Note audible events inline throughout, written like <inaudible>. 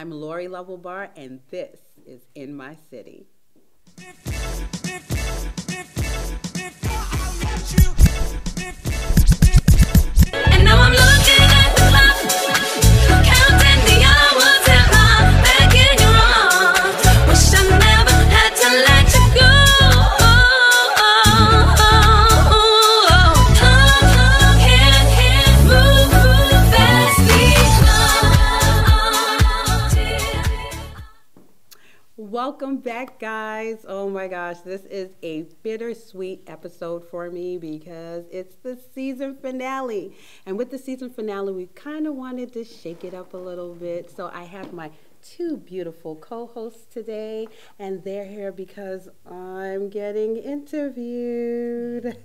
I'm Lori Lovell-Bar, and this is In My City. And Welcome back, guys. Oh my gosh, this is a bittersweet episode for me because it's the season finale. And with the season finale, we kind of wanted to shake it up a little bit. So I have my two beautiful co hosts today, and they're here because I'm getting interviewed.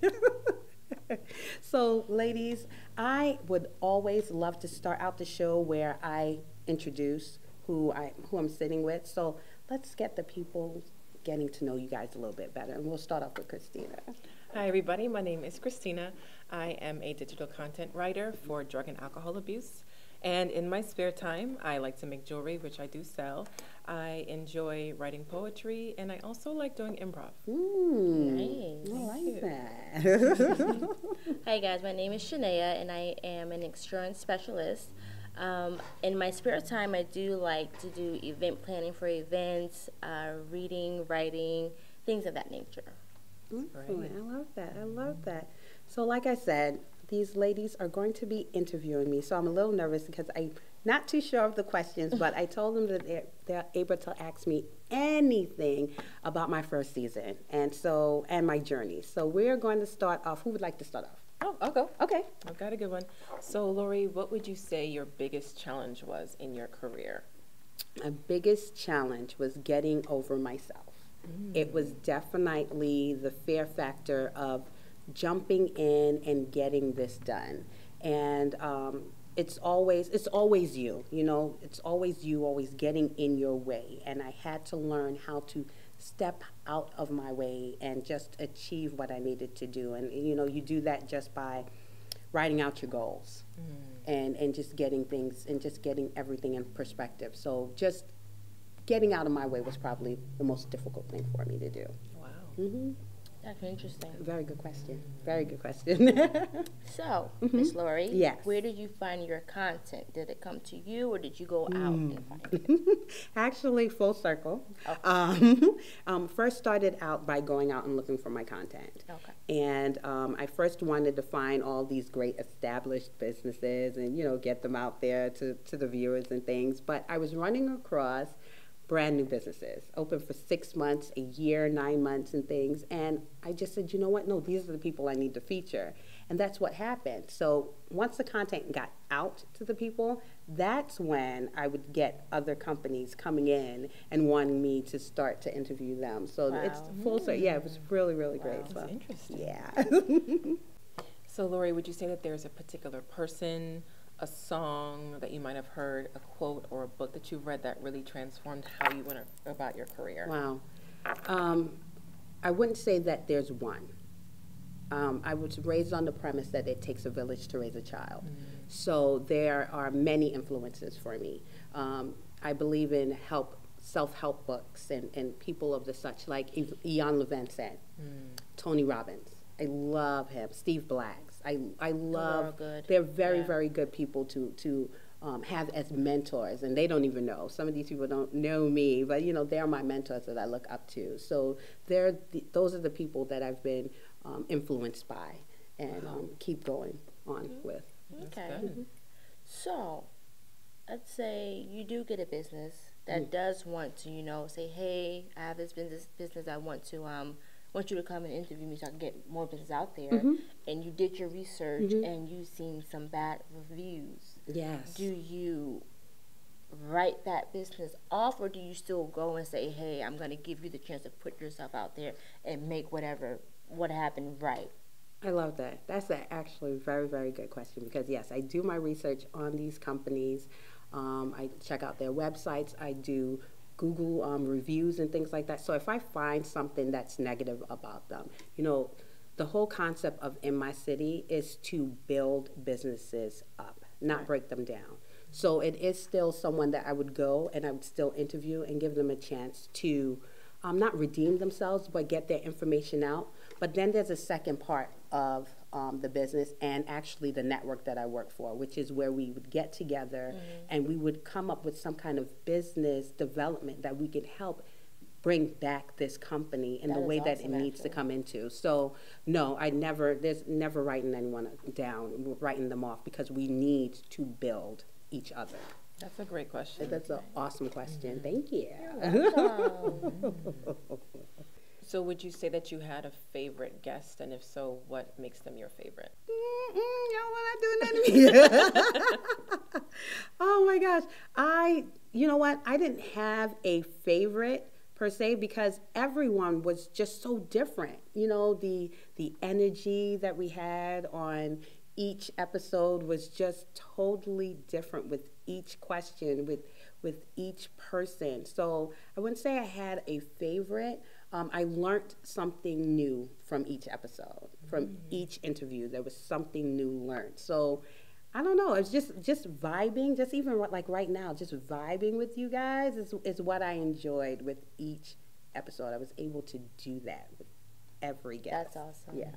<laughs> so, ladies, I would always love to start out the show where I introduce who I who I'm sitting with. So let's get the people getting to know you guys a little bit better, and we'll start off with Christina. Hi, everybody. My name is Christina. I am a digital content writer for drug and alcohol abuse. And in my spare time, I like to make jewelry, which I do sell. I enjoy writing poetry, and I also like doing improv. Mm, Nice. I like that. <laughs> Hi guys, my name is Shania and I am an insurance specialist. Um, in my spare time, I do like to do event planning for events, uh, reading, writing, things of that nature. Excellent. I love that. I love that. So, like I said, these ladies are going to be interviewing me. So I'm a little nervous because I'm not too sure of the questions, but I told them that they're, they're able to ask me anything about my first season and so and my journey. So we're going to start off. Who would like to start off? Oh, I'll go. Okay. I've got a good one. So, Lori, what would you say your biggest challenge was in your career? My biggest challenge was getting over myself. It was definitely the fear factor of jumping in and getting this done. And um, it's always it's always you, you know, it's always you always getting in your way. And I had to learn how to step out of my way and just achieve what I needed to do. And you know, you do that just by writing out your goals and, and just getting things and just getting everything in perspective. So just getting out of my way was probably the most difficult thing for me to do. Wow. hmm That's interesting. Very good question. Very good question. <laughs> So, Miss Lori, Yes. where did you find your content? Did it come to you or did you go out and find it? <laughs> Actually, full circle. Um, <laughs> um, first started out by going out and looking for my content. Okay. And um, I first wanted to find all these great established businesses and, you know, get them out there to, to the viewers and things. But I was running across brand new businesses, open for six months, a year, nine months, and things. And I just said, you know what? No, these are the people I need to feature. And that's what happened. So once the content got out to the people, that's when I would get other companies coming in and wanting me to start to interview them. So it's full circle. Yeah, it was mm. really, really great. That's So, interesting. yeah. <laughs> So, Lori, would you say that there's a particular person, a song that you might have heard, a quote, or a book that you've read that really transformed how you went about your career? wow. Um, I wouldn't say that there's one. Um, I was raised on the premise that it takes a village to raise a child. So there are many influences for me. Um, I believe in help, self-help books and, and people of the such, like Ian Levinson, Tony Robbins. I love him. Steve Blacks. I, I love. good. They're very, Yeah. very good people to to um, have as mentors, and they don't even know. Some of these people don't know me, but you know they're my mentors that I look up to. So they're the, those are the people that I've been um, influenced by and um, keep going on with. Okay. good. So, let's say you do get a business that does want to, you know, say, "Hey, I have this business business I want to um want you to come and interview me so I can get more business out there." And you did your research and you've seen some bad reviews. Yes. Do you write that business off, or do you still go and say, "Hey, I'm going to give you the chance to put yourself out there and make whatever what happened right"? I love that. That's a actually very, very good question because, yes, I do my research on these companies. Um, I check out their websites. I do Google um, reviews and things like that. So if I find something that's negative about them, you know, the whole concept of In My City is to build businesses up, not break them down. So it is still someone that I would go and I would still interview and give them a chance to um, not redeem themselves, but get their information out. But then there's a second part of um, the business and actually the network that I work for, which is where we would get together and we would come up with some kind of business development that we could help bring back this company in That the way that it awesome, needs to come into. So no, I never. There's never writing anyone down, writing them off because we need to build each other. That's a great question. That's an awesome question. Thank you. <laughs> <laughs> So, would you say that you had a favorite guest, and if so, what makes them your favorite? Mm-mm, y'all want to do that to me? oh my gosh, I. You know what? I didn't have a favorite per se because everyone was just so different. You know, the the energy that we had on each episode was just totally different with each question with with each person. So I wouldn't say I had a favorite. Um, I learned something new from each episode, from each interview. There was something new learned. So I don't know. It's just just vibing. Just even like right now, just vibing with you guys is is what I enjoyed with each episode. I was able to do that with every guest. That's awesome. Yeah.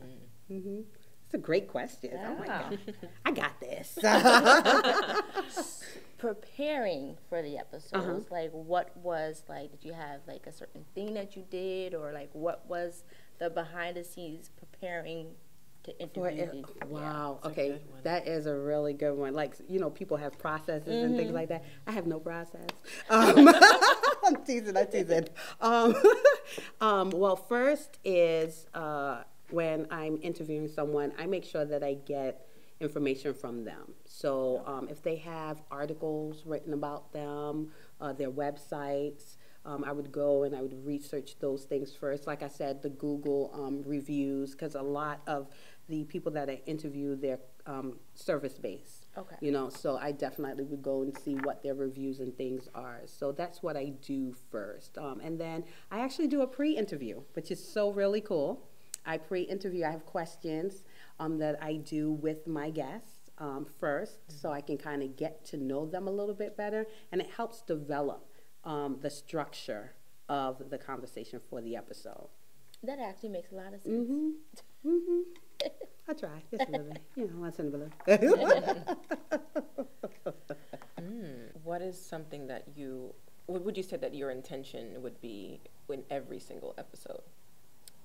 hmm It's a great question. Oh my god, I got this. <laughs> <laughs> Preparing for the episodes, Uh-huh. like what was like? Did you have like a certain thing that you did, or like what was the behind the scenes preparing to For interview? it- these- yeah. wow. Okay, that is a really good one. Like you know, people have processes and Mm-hmm. things like that. I have no process. <laughs> Um, I'm teasing. I'm teasing. Um, um, well, first is uh, when I'm interviewing someone, I make sure that I get information from them. So um, if they have articles written about them, uh, their websites. Um, I would go and I would research those things first. Like I said, the Google um, reviews, because a lot of the people that I interview, they're um, service based. Okay. You know, so I definitely would go and see what their reviews and things are. So that's what I do first. Um, and then I actually do a pre interview, which is so really cool. I pre interview, I have questions um, that I do with my guests um, first, so I can kind of get to know them a little bit better. And it helps develop um, the structure of the conversation for the episode. That actually makes a lot of sense. Mm-hmm. Mm-hmm. I try just a little bit, you know, once in a blue. <laughs> What is something that you, what would you say that your intention would be in every single episode?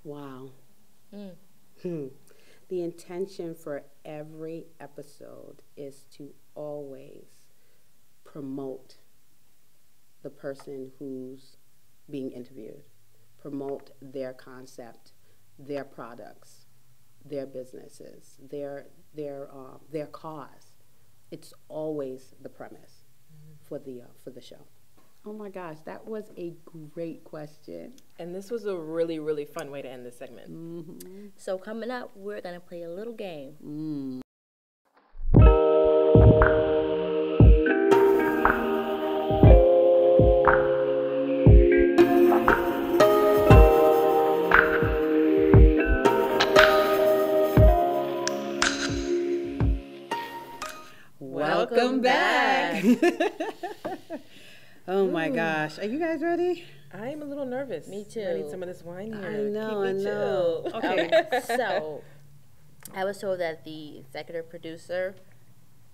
Wow. Mm. The intention for every episode is to always promote the person who's being interviewed, promote their concept, their products, their businesses, their their uh, their cause. It's always the premise for the uh, for the show. Oh my gosh, that was a great question. And this was a really, really fun way to end this segment. Mm-hmm. So coming up, we're gonna play a little game. Welcome, Welcome back. <laughs> oh my gosh, are you guys ready? I'm a little nervous. Me too. I need some of this wine here. I to know, I keep me know. chill. Okay. <laughs> <laughs> so, I was told that the executive producer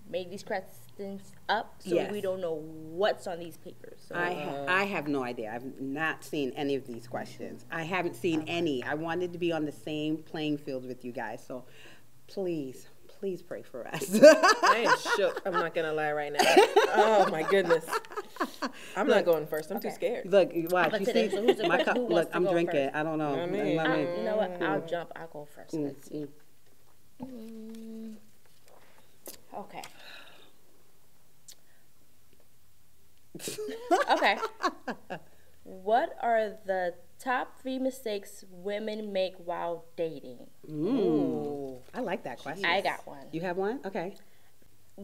made these questions up, so Yes. we don't know what's on these papers. So, I ha- uh-huh. I have no idea. I've not seen any of these questions. I haven't seen any. I wanted to be on the same playing field with you guys, so please, please pray for us. <laughs> I am shook. I'm not gonna lie right now. Oh my goodness. I'm not going first. I'm too scared. Look, watch. But You today, see, so who's the my person cup. Look, I'm drinking. first? I don't know. I Let mean, me- Uh, you know what? I'll jump. I'll go first. Mm, Let's see. mm. Okay. <laughs> okay. What are the top three mistakes women make while dating? Ooh, I like that question. I got one. You have one? Okay.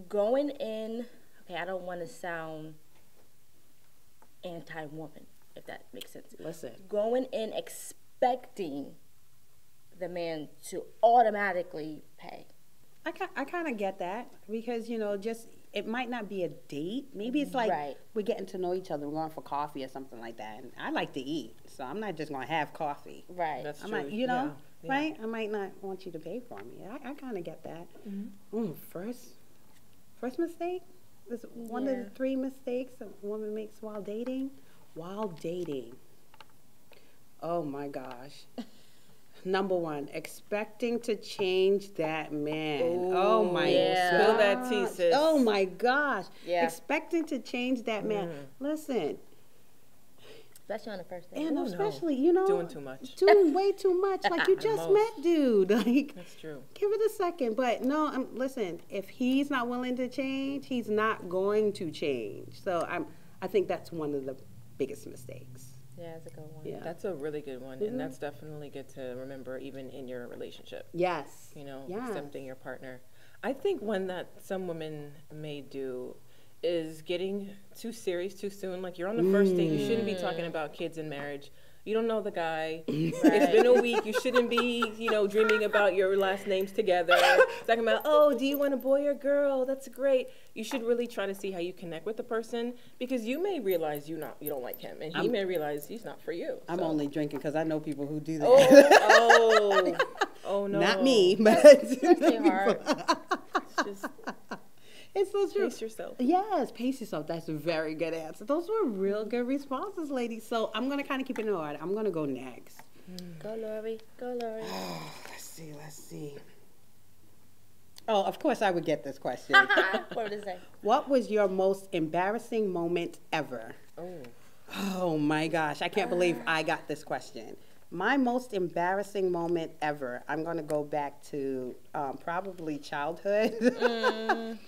Going in, okay, I don't want to sound anti woman, if that makes sense. Listen. Going in expecting the man to automatically pay. I, I kind of get that because you know just it might not be a date. Maybe it's like Right. we're getting to know each other, we're going for coffee or something like that. And I like to eat, so I'm not just gonna have coffee. Right. That's I true. might, you know, yeah, yeah. right? I might not want you to pay for me. I, I kind of get that. Mm-hmm. Mm, first, first mistake is one of the three mistakes a woman makes while dating. While dating, oh my gosh. <laughs> Number one, expecting to change that man. oh my yeah. gosh. Spill that tea, sis. Oh my gosh. Yeah. Expecting to change that man. Listen, Especially on the first day. and no. especially, you know, Doing too much. Doing <laughs> way too much. Like you <laughs> just met dude. <laughs> Like That's true. give it a second. But no, um, listen, if he's not willing to change, he's not going to change. So I'm I think that's one of the biggest mistakes. Yeah, it's a good one. Yeah. That's a really good one, Mm-hmm. and that's definitely good to remember, even in your relationship. Yes. You know, Yes. accepting your partner. I think one that some women may do is getting too serious too soon. Like you're on the first date, you shouldn't be talking Mm. about kids and marriage. You don't know the guy. <laughs> It's been a week. You shouldn't be, you know, dreaming about your last names together. Talking about, oh, do you want a boy or girl? That's great. You should really try to see how you connect with the person because you may realize you not you don't like him, and he may realize he's not for you. I'm So- only drinking because I know people who do that. Oh, oh, <laughs> oh no. Not me, but Stay <laughs> hard. Just it's so true. pace yourself. Yes, pace yourself. That's a very good answer. Those were real good responses, ladies. So I'm gonna kind of keep it in order. I'm gonna go next. Go, Lori. Go, Lori. <sighs> Let's see. Let's see. Oh, of course I would get this question. <laughs> what did it say? what was your most embarrassing moment ever? Oh. Oh my gosh, I can't believe I got this question. My most embarrassing moment ever, I'm going to go back to um, probably childhood. <laughs>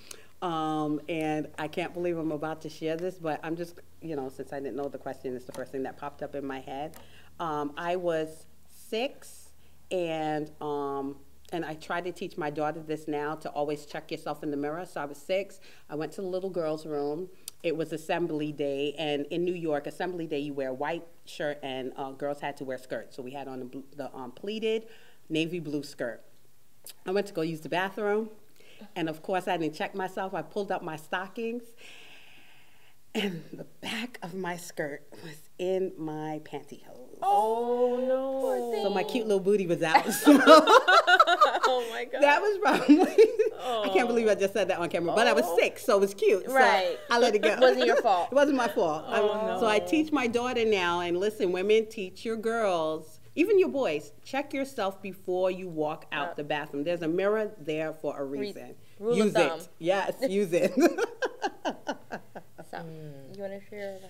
um, and I can't believe I'm about to share this, but I'm just, you know, since I didn't know the question, it's the first thing that popped up in my head. Um, I was six, and um, and I try to teach my daughter this now to always check yourself in the mirror. So I was six. I went to the little girl's room. It was assembly day, and in New York, assembly day, you wear white shirt, and uh, girls had to wear skirts. So we had on the, the um, pleated navy blue skirt. I went to go use the bathroom, and of course, I didn't check myself. I pulled up my stockings, and the back of my skirt was in my pantyhose. Oh no. So my cute little booty was out. <laughs> Oh my god. That was probably. I can't oh. believe I just said that on camera, but I was oh. sick, so it was cute. So Right. I let it go. It <laughs> wasn't your fault. <laughs> it wasn't my fault. I- Oh, So I teach my daughter now, and listen, women, teach your girls, even your boys, check yourself before you walk out the bathroom. There's a mirror there for a reason. rule of use thumb. it. Yes, <laughs> use it. So, you want to share?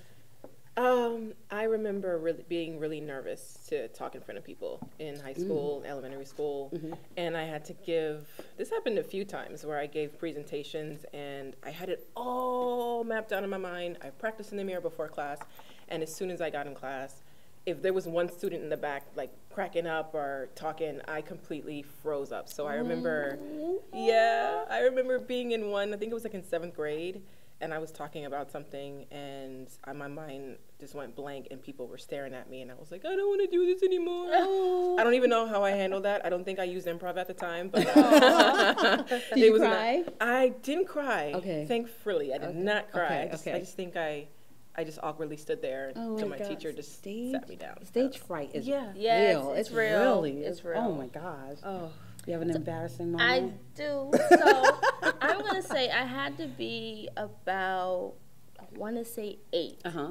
Um, I remember really being really nervous to talk in front of people in high school, elementary school, and I had to give. This happened a few times where I gave presentations and I had it all mapped out in my mind. I practiced in the mirror before class, and as soon as I got in class, if there was one student in the back like cracking up or talking, I completely froze up. So I remember, yeah, I remember being in one. I think it was like in seventh grade, and I was talking about something, and I, my mind just went blank, and people were staring at me, and I was like, I don't want to do this anymore. <laughs> I don't even know how I handled that. I don't think I used improv at the time, but <laughs> <laughs> Did you cry? I didn't cry. Okay. Thankfully, I did not cry. Okay, I, just, I just think I, I just awkwardly stood there Oh until my my teacher just Stage- sat me down. Stage fright is Yeah. Yes, real. it's real. Really, It's Oh real. my gosh. Oh, You have an embarrassing moment. I do. <laughs> So I'm gonna say I had to be about I want to say eight. Uh huh.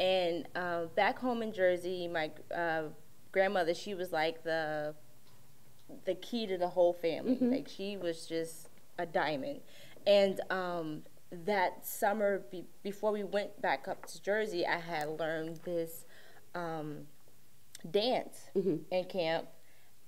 And um, back home in Jersey, my uh, grandmother, she was like the the key to the whole family. Like she was just a diamond. And um, that summer, be- before we went back up to Jersey, I had learned this um, dance in camp.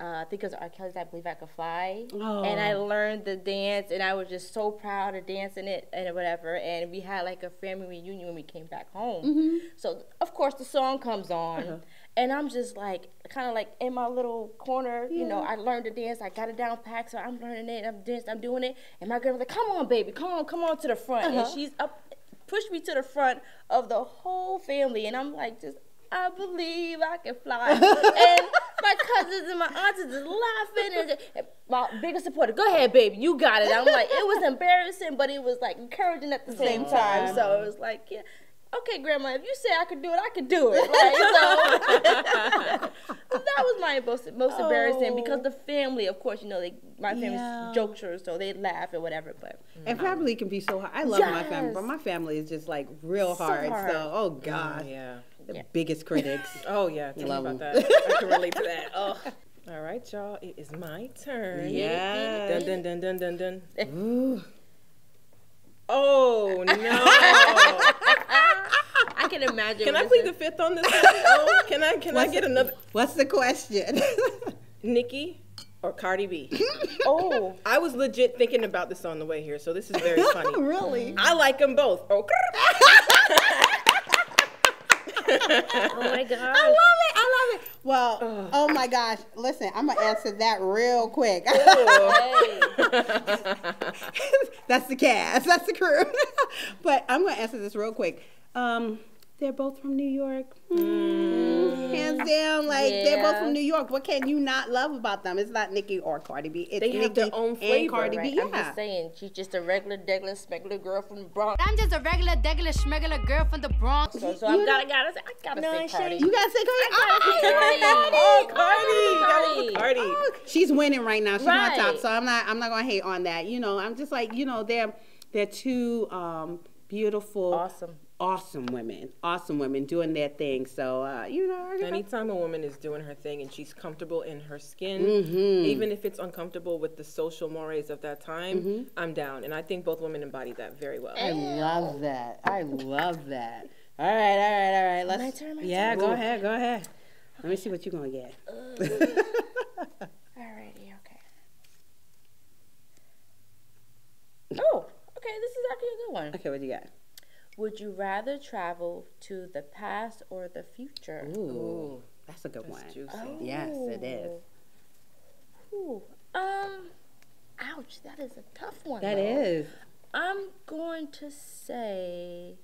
Uh, I think it was R. Kelly's I Believe I Could Fly. And I learned the dance, and I was just so proud of dancing it and whatever. And we had like a family reunion when we came back home. So, of course, the song comes on. And I'm just like, kind of like in my little corner, you know, I learned to dance. I got it down packed, so I'm learning it. I'm dancing, I'm doing it. And my grandma's like, come on, baby, come on, come on to the front. And uh-huh. she's up, pushed me to the front of the whole family. And I'm like, just, I believe I can fly. <laughs> and my cousins and my aunts are just laughing and, and my biggest supporter. Go ahead, baby, you got it. I'm like, it was embarrassing, but it was like encouraging at the same time. So it was like, yeah. Okay, Grandma, if you say I could do it, I could do it. Right? So <laughs> that was my most, most embarrassing because the family, of course, you know, they, my family's Yeah. jokesters, so they laugh or whatever. But And family can be so hard. I love my family, but my family is just like real So hard. hard. So, oh mm, God, Yeah. the Yeah. biggest critics. <laughs> Oh yeah, tell Love me about 'em. that. I can relate to that. <laughs> Oh. All right, y'all. It is my turn. Yes. Dun dun dun dun dun dun. Ooh. Oh no! I can imagine. Can I when plead the fifth on this? one? <laughs> Oh, can I? Can I get another? What's the question? <laughs> Nicki or Cardi B? <laughs> Oh, I was legit thinking about this on the way here, so this is very funny. really? I like them both. Oh, oh my god. I love it. I love it. Well, oh my gosh. Listen, I'm gonna answer that real quick. That's the cast. That's the crew. but I'm gonna answer this real quick. Um, they're both from New York. Mm, Hands down, like they're both from New York. What can you not love about them? It's not Nicki or Cardi B. It's They have Nicki their own and flavor, Cardi Right, B. I'm just saying, she's just a regular, regular, smuggler girl from the Bronx. I'm just a regular, degular, schmegular girl from the Bronx. So, so I gotta, gotta say, I gotta say Cardi. You gotta say Cardi. oh, Cardi! That was Cardi. Cardi. Oh, she's winning right now. She's on top, so I'm not. I'm not gonna hate on that. You know, I'm just like you know they're they're two um, beautiful, Awesome. Awesome women, awesome women doing their thing. So uh, you know, I- Anytime a woman is doing her thing and she's comfortable in her skin, Mm-hmm. even if it's uncomfortable with the social mores of that time, Mm-hmm. I'm down. And I think both women embody that very well. I love that. I love that. All right, all right, all right. Let's. My turn, my yeah, turn. go ahead, go ahead. Let me see what you're gonna get. <laughs> Alrighty, okay. Oh, okay, this is actually a good one. okay, what do you got? Would you rather travel to the past or the future? Ooh, that's a good That's one. juicy. Yes, it is. Ooh, um, ouch, that is a tough one. That though. is. I'm going to say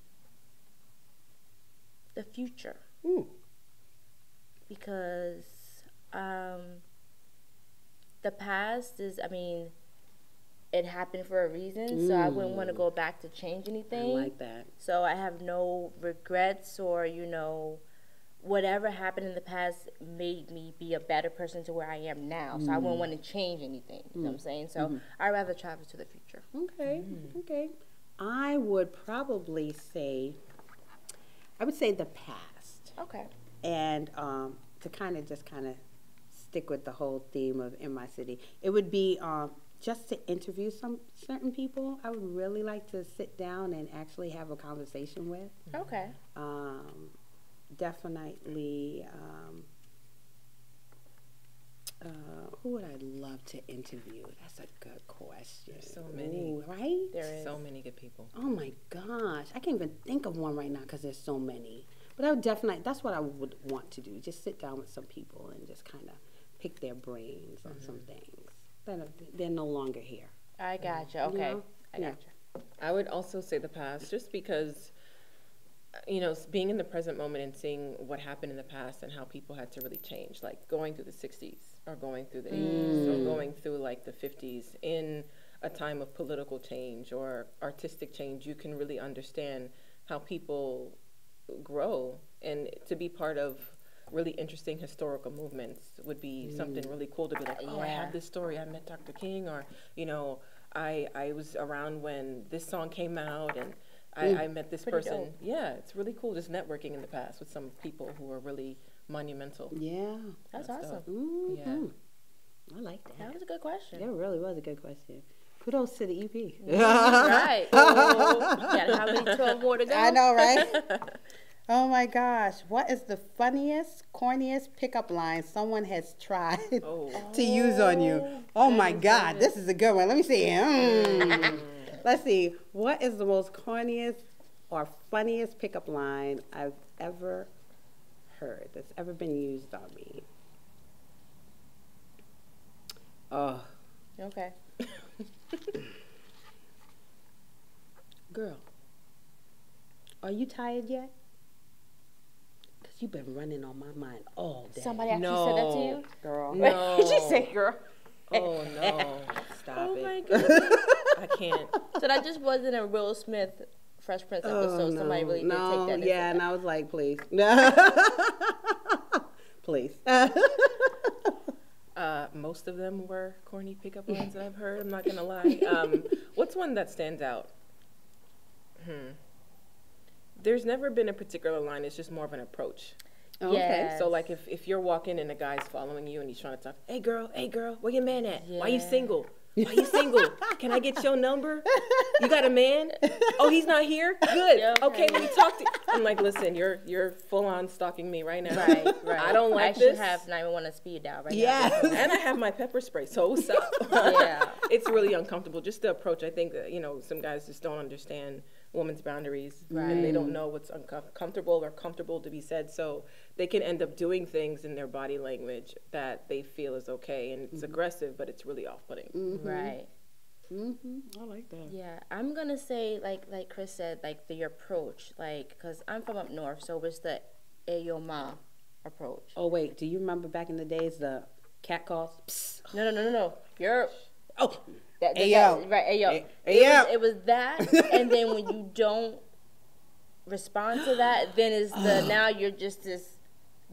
the future Ooh. because um, the past is, I mean, it happened for a reason, so I wouldn't want to mm. go back to change I anything. like that. So I have no regrets or, you know, whatever happened in the past made me be a better person to where I am now. So I wouldn't mm. want to change anything. You know what I'm mm. saying? So mm-hmm. I'd rather travel to the future. Okay, okay. I would probably say, I would say the past. Okay. And um, to kind of just kind of stick with the whole theme of in my city, it would be um, just to interview some certain people. I would really like to sit down and actually have a conversation with. Okay. Um, definitely. Um, uh, who would I love to interview? That's a good question. There's so many. Ooh, right? There is. So many good people. Oh my gosh, I can't even think of one right now because there's so many. But I would definitely, that's what I would want to do. Just sit down with some people and just kind of pick their brains on some things. But uh, they're no longer here. I gotcha. Okay. know? I Yeah. gotcha. I would also say the past, just because, you know, being in the present moment and seeing what happened in the past and how people had to really change, like going through the 60s or going through the 80s or going through like the 50s in a time of political change or artistic change, you can really understand how people grow and to be part of really interesting historical movements would be something really cool to be like, oh, I Yeah. have this story. I met Dr. King, or you know, I I was around when this song came out, and I, I met this Pretty person. dope. Yeah, it's really cool just networking in the past with some people who are really monumental. Yeah. That's, That's awesome. Mhm. Yeah. I like that. That was a good question. That really was a good question. Kudos to the E EP. right. <laughs> Oh, got how many 12 more to go? I know, right? <laughs> oh my gosh. What is the funniest, corniest pickup line someone has tried Oh. <laughs> to use on you? Oh my God. This is a good one. Let me see. Mm. Let's see. What is the most corniest or funniest pickup line I've ever heard that's ever been used on me? Oh, Okay. <coughs> girl. Are you tired yet? Because Cause you've been running on my mind all day. Somebody actually said that to you? girl. No. <laughs> she said, girl. <laughs> Oh no! Stop Oh it! my <laughs> goodness. I can't. so that just wasn't a Will Smith Fresh Prince Oh, episode. Somebody really did no, take that. yeah, and I was like, please, please. Uh, most of them were corny pickup lines that I've heard. I'm not gonna lie. Um, what's one that stands out? Hmm. There's never been a particular line. It's just more of an approach. Oh, okay. Yes. So like if, if you're walking and a guy's following you and he's trying to talk, hey girl, hey girl, where your man at? Why you single? Why you single? <laughs> Can I get your number? You got a man? Oh, he's not here. Good. Yeah, okay, okay. let me talk to. I'm like, listen, you're you're full on stalking me right now. Right, right. I don't like I this. I should have 911 speed dial right Yeah. <laughs> and I have my pepper spray. So what's up? Yeah. <laughs> it's really uncomfortable. Just the approach. I think that, you know some guys just don't understand women's boundaries, and they don't know what's uncomfortable or comfortable to be said. So they can end up doing things in their body language that they feel is okay, and it's mm-hmm. aggressive, but it's really off-putting. now. Right. Mm-hmm. I like that. Yeah, I'm gonna say like like Chris said, like the approach, like because I'm from up north, so it's the Ayoma approach. Oh wait, do you remember back in the days the cat calls? Psst. No, no, no, no, no. You're Oh, that, that, Ayo. that- right, ayo. Ay- It, was, it was that, <laughs> and then when you don't respond to that, then it's the <sighs> now you're just this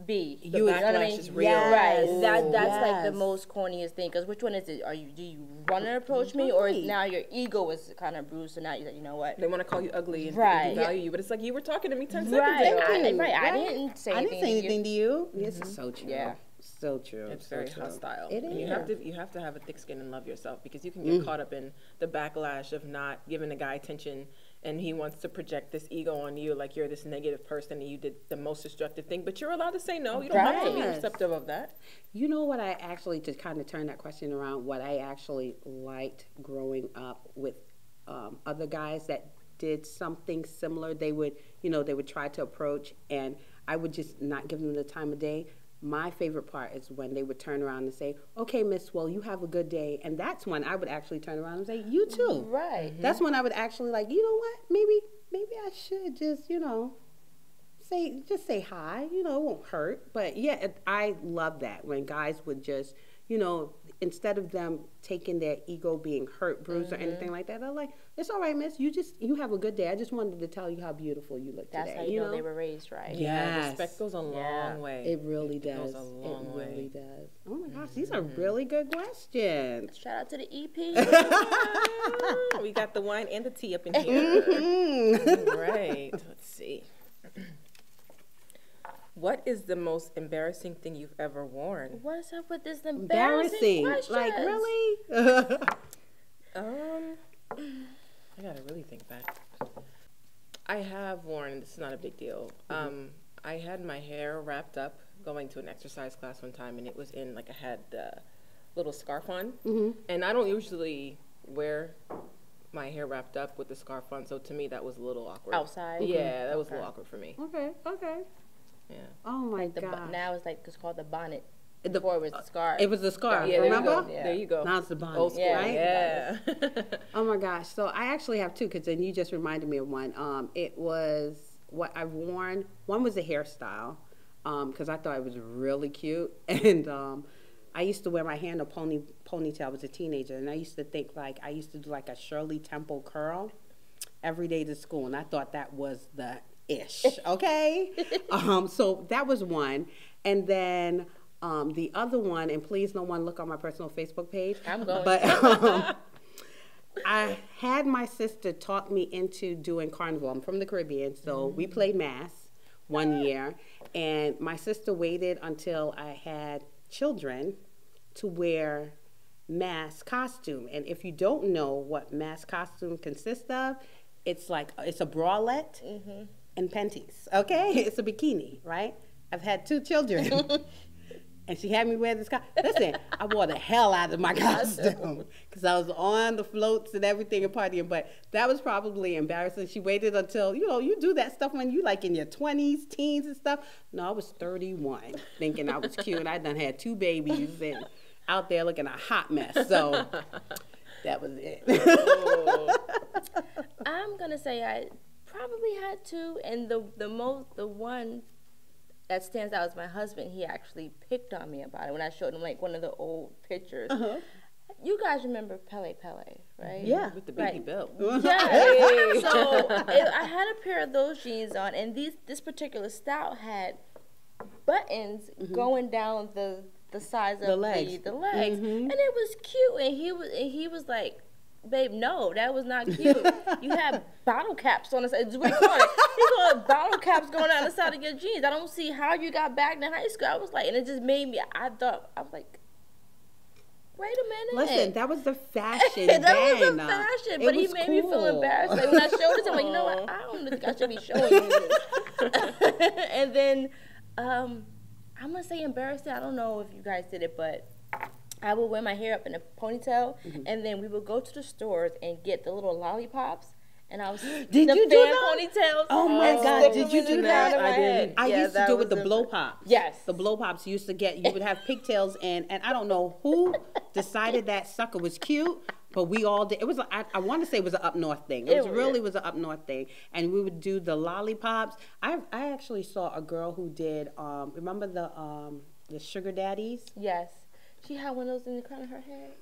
B. The You- know what I mean? is real. Right. Yes. That that's like the most corniest thing. Because which one is it? Are you do you want to approach me, or is now your ego is kind of bruised? So now you like, you know what? They want to call you ugly and Right. devalue you, but it's like you were talking to me ten Right. seconds ago. I, you, right. I didn't say I anything. didn't say to you. anything to you. This is so mm-hmm. true. Yeah. So true. It's so very true. hostile. It and you have to you have to have a thick skin and love yourself because you can get caught up in the backlash of not giving a guy attention and he wants to project this ego on you like you're this negative person and you did the most destructive thing, but you're allowed to say no. You don't have to be receptive of that. You know what I actually to kind of turn that question around. What I actually liked growing up with um, other guys that did something similar. They would, you know, they would try to approach, and I would just not give them the time of day. My favorite part is when they would turn around and say, "Okay, Miss, well, you have a good day," and that's when I would actually turn around and say, "You too." Right. That's when I would actually like, you know what? Maybe, maybe I should just, you know, say just say hi. You know, it won't hurt. But yeah, I love that when guys would just, you know, instead of them taking their ego being hurt, bruised, or anything mm-hmm. like that, they're like, "It's all right, Miss. You just you have a good day. I just wanted to tell you how beautiful you look That's today." how you, know, they were raised right. Yeah, Yes. respect goes a long Yeah. way. It really goes does. a It way. really does. Oh my gosh, these are mm-hmm. really good questions. Shout out to the EP. <laughs> we got the wine and the tea up in <laughs> here. Mm-hmm. All right. Let's see. <clears throat> What is the most embarrassing thing you've ever worn? What's up with this embarrassing, Embarrassing. Like really? <laughs> Um, I gotta really think back. I have worn. This is not a big deal. Um, I had my hair wrapped up going to an exercise class one time, and it was in like I had the little scarf on, and I don't usually wear my hair wrapped up with the scarf on, so to me that was a little awkward. Outside? Yeah, that was a little awkward for me. okay. Okay. Yeah. Oh my The bo- god. now it's like it's called the bonnet. The- Before it was the scarf. It was the scarf. Yeah, there you remember? go. There you go. Now it's the bonnet, Old school, Yeah. right? Yeah. <laughs> Oh my gosh. So I actually have two because then you just reminded me of one. Um, it was what I've worn. One was a hairstyle because I thought it was really cute, <laughs> and um, I used to wear my hair in a pony ponytail. I was a teenager, and I used to think like I used to do like a Shirley Temple curl every day to school, and I thought that was the ish. Okay. <laughs> um, so that was one, and then. Um, the other one, and please no one look on my personal Facebook page. I'm going. But <laughs> um, I had my sister talk me into doing carnival. I'm from the Caribbean, so we played mas one year, and my sister waited until I had children to wear mas costume. And if you don't know what mas costume consists of, it's like it's a bralette and panties. Okay, <laughs> it's a bikini, right? I've had two children. <laughs> And she had me wear this costume. Listen, I wore the hell out of my <laughs> costume because I was on the floats and everything and partying. But that was probably embarrassing. She waited until, you know, you do that stuff when you like in your 20s, teens and stuff. No, I was 31 thinking I was cute. I done had two babies and out there looking a hot mess. So that was it. Oh. I'm gonna say I probably had two, and the the most the one that stands out is my husband. He actually picked on me about it when I showed him like one of the old pictures. Uh-huh. You guys remember Pelle Pelle, right? Yeah. With the baby Right. belt. <laughs> Yeah. <laughs> so it, I had a pair of those jeans on, and these this particular style had buttons mm-hmm. going down the the size of The legs. the, legs, mm-hmm. and it was cute. And he was and he was like. Babe, no, that was not <laughs> cute. you have bottle caps on the side. It's what he called it. He called it bottle caps going down the side of your jeans. I don't see how you got back in high school. I was like, and it just made me. I thought I was like, wait a minute. Listen, that was the fashion <laughs> that then. was a uh, fashion, it but he made me feel embarrassed. Like when I showed it to him, like, you know what? <laughs> I don't think I should be showing you this. and then um, I'm gonna say embarrassed. I don't know if you guys did it, but I would wear my hair up in a ponytail, Mm-hmm. and then we would go to the stores and get the little lollipops. And I was <gasps> Did you do that? ponytails. Oh my God, did you do that? crown of my I didn't. I Yeah, used to do it with the blow pops. Yes. The blow pops used to get, you would have pigtails and, and I don't know who <laughs> decided that sucker was cute, but we all did. It was, I, I want to say it was an up north thing. It, It was. really was an up north thing. And we would do the lollipops. I, I actually saw a girl who did, um, remember the, um, the sugar daddies? Yes. She had one of those in the crown of her head.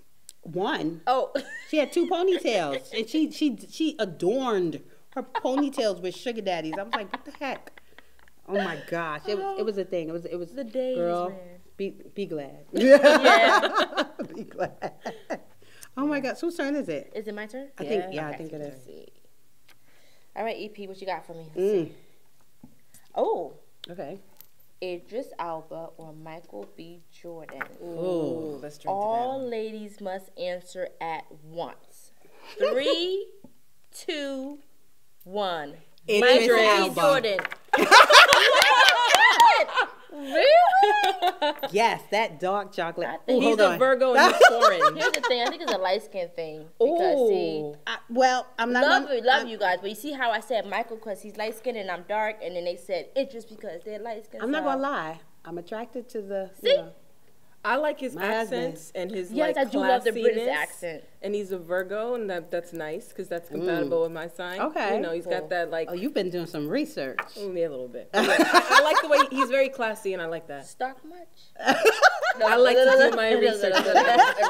One. Oh. She had two ponytails, <laughs> and she she she adorned her ponytails with sugar daddies. I was like, what the heck? Oh my gosh, it was it was a thing. It was it was The days, girl. man. Be be glad. <laughs> yeah. <laughs> be glad. Oh my gosh, whose turn is it? Is it my turn? I think Yeah. yeah, I Okay. think it is. See. All right, EP, what you got for me? Mm. Oh, Okay. Idris Elba or Michael B. Jordan. Ooh, let's drink All to ladies must answer at once. Three, <laughs> two, one. Idris Michael Elba. B. Jordan. <laughs> really? <laughs> Yes, that dark chocolate. I Ooh, think that. He's a on. Virgo and he's <laughs> foreign. Here's the thing. I think it's a light skin thing. Because see, I, well, I'm not. love gonna, love I'm, you guys, but you see how I said Michael because he's light skinned and I'm dark, and then they said Idris because they're light skinned. I'm not gonna lie. I'm attracted to the. See? You know, I like his My husband. accents and his Yes, like I do love the British accent. And he's a Virgo, and that that's nice because that's compatible with my sign. Okay. you know he's got that like oh, you've been doing some research. mm, yeah, a little bit. <laughs> I, I like the way he's very classy, and I like that. Stock much? I like to do my <laughs> research.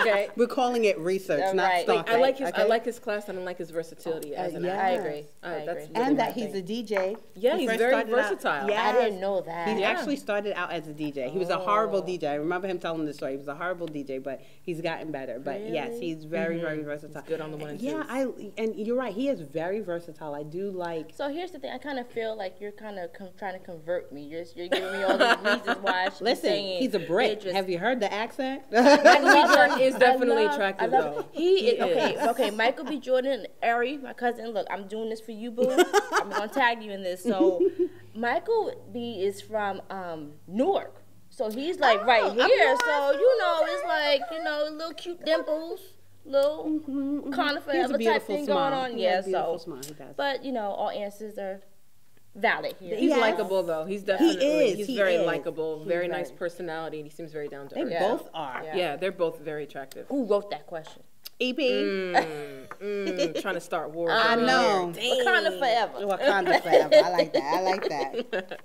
okay. We're calling it research, Yeah, not right. stalking. I like his I like his class and I like his versatility as an yeah. I agree. Uh, I that's agree. really and my that he's thing. a DJ. Yeah, He he's very started out- versatile. yes. I didn't know that. He Yeah. actually started out as a DJ. He was a horrible DJ. I remember him telling the story. He was a horrible DJ, but he's gotten better. But yes, he's very, very versatile. Mm-hmm. good on the one and Yeah, twos. I and you're right. He is very versatile. I do like. So here's the thing. I kind of feel like you're kind of com- trying to convert me. You're, you're giving me all these reasons why I should Listen, be saying he's a Brit. Idris. Have you heard the accent? <laughs> Michael B. Jordan <laughs> is definitely love- attractive though. He, is, He okay, is. okay. Michael B. Jordan, Ari, my cousin. Look, I'm doing this for you, boo. I'm gonna tag you in this. So, <laughs> Michael B. is from um, Newark. So he's like Oh, right here. So you know, it's like you know, little cute dimples, little kind of Mm-hmm, He has a type thing smile. going on. He Yeah. So, smile. He does. but you know, all answers are valid here. He's Yes. likable though. He's definitely he is, he's he very likable, very nice very- personality, and he seems very down to they earth. Yeah. both are. Yeah. Yeah, they're both very attractive. Who wrote that question? EP. <laughs> Mm, trying to start wars. I over know. here. Wakanda forever. Wakanda forever. I like that. I like that.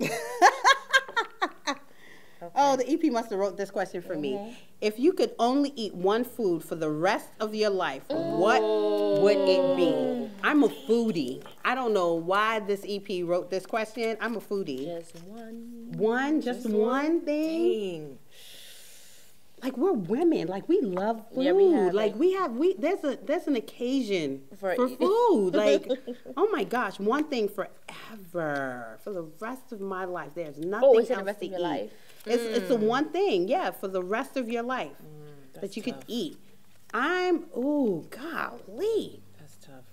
<laughs> <laughs> Oh, the EP must have wrote this question for me. Mm-hmm. If you could only eat one food for the rest of your life, what would it be? Mm. I'm a foodie. I don't know why this EP wrote this question. I'm a foodie. Just one. One, just one thing. Dang. Like we're women. Like we love food. Yeah, we have, like like- we have we there's a there's an occasion for, For- food. <laughs> Like oh my gosh, one thing forever for the rest of my life. There's oh, nothing Oh, in the rest to of your eat. life? It's it's the mm. one thing, yeah, for the rest of your life mm, that that's you could eat. I'm ooh golly. That's tough.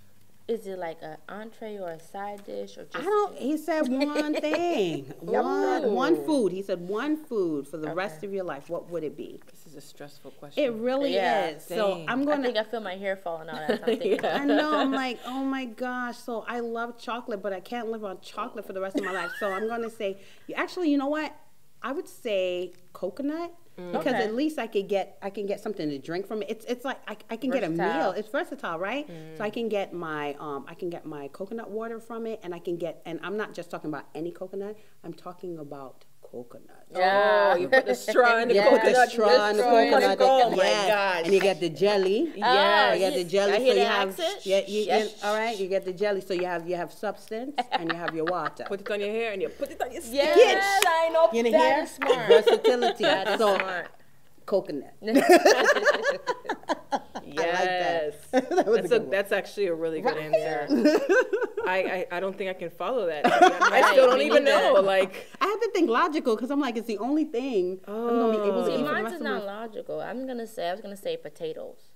Is it like an entree or a side dish or just? I don't. He said one <laughs> thing, one one food. He said one food for the rest of your life. What would it be? This is a stressful question. It really Yeah, is. So. I'm I going think to. I feel my hair falling out. As I'm <laughs> thinking. I know. I'm like, <laughs> oh my gosh. So I love chocolate, but I can't live on chocolate for the rest of my life. So I'm going to say, you actually, you know what? I would say coconut because Okay. at least I could get I can get something to drink from it. It's it's like I, I can get a meal. It's versatile, right? So I can get my um I can get my coconut water from it, and I can get and I'm not just talking about any coconut. I'm talking about coconut. Oh, you put the straw in the Yeah. Coconut. straw in the straw in the coconut. Oh my yes. gosh. And you get the jelly. Oh, yes. You get the jelly. I so hear you the have accent. yeah, you, Yes. you- all right. You get the jelly, so you have you have substance and you have your water. Put it on your hair and you put it on your skin. Yes, I know. You know that is smart. Versatility. That is so smart. coconut. <laughs> Yes. that. <laughs> That was that's, a, good one. that's actually a really good Right. answer. <laughs> I, I, I don't think I can follow that. to. <laughs> I still don't even neither. know. Like, I had to think logical because I'm like, it's the only thing I'm gonna be able to Oh. eat See, for Mine's is not my... logical. I'm gonna say I was gonna say potatoes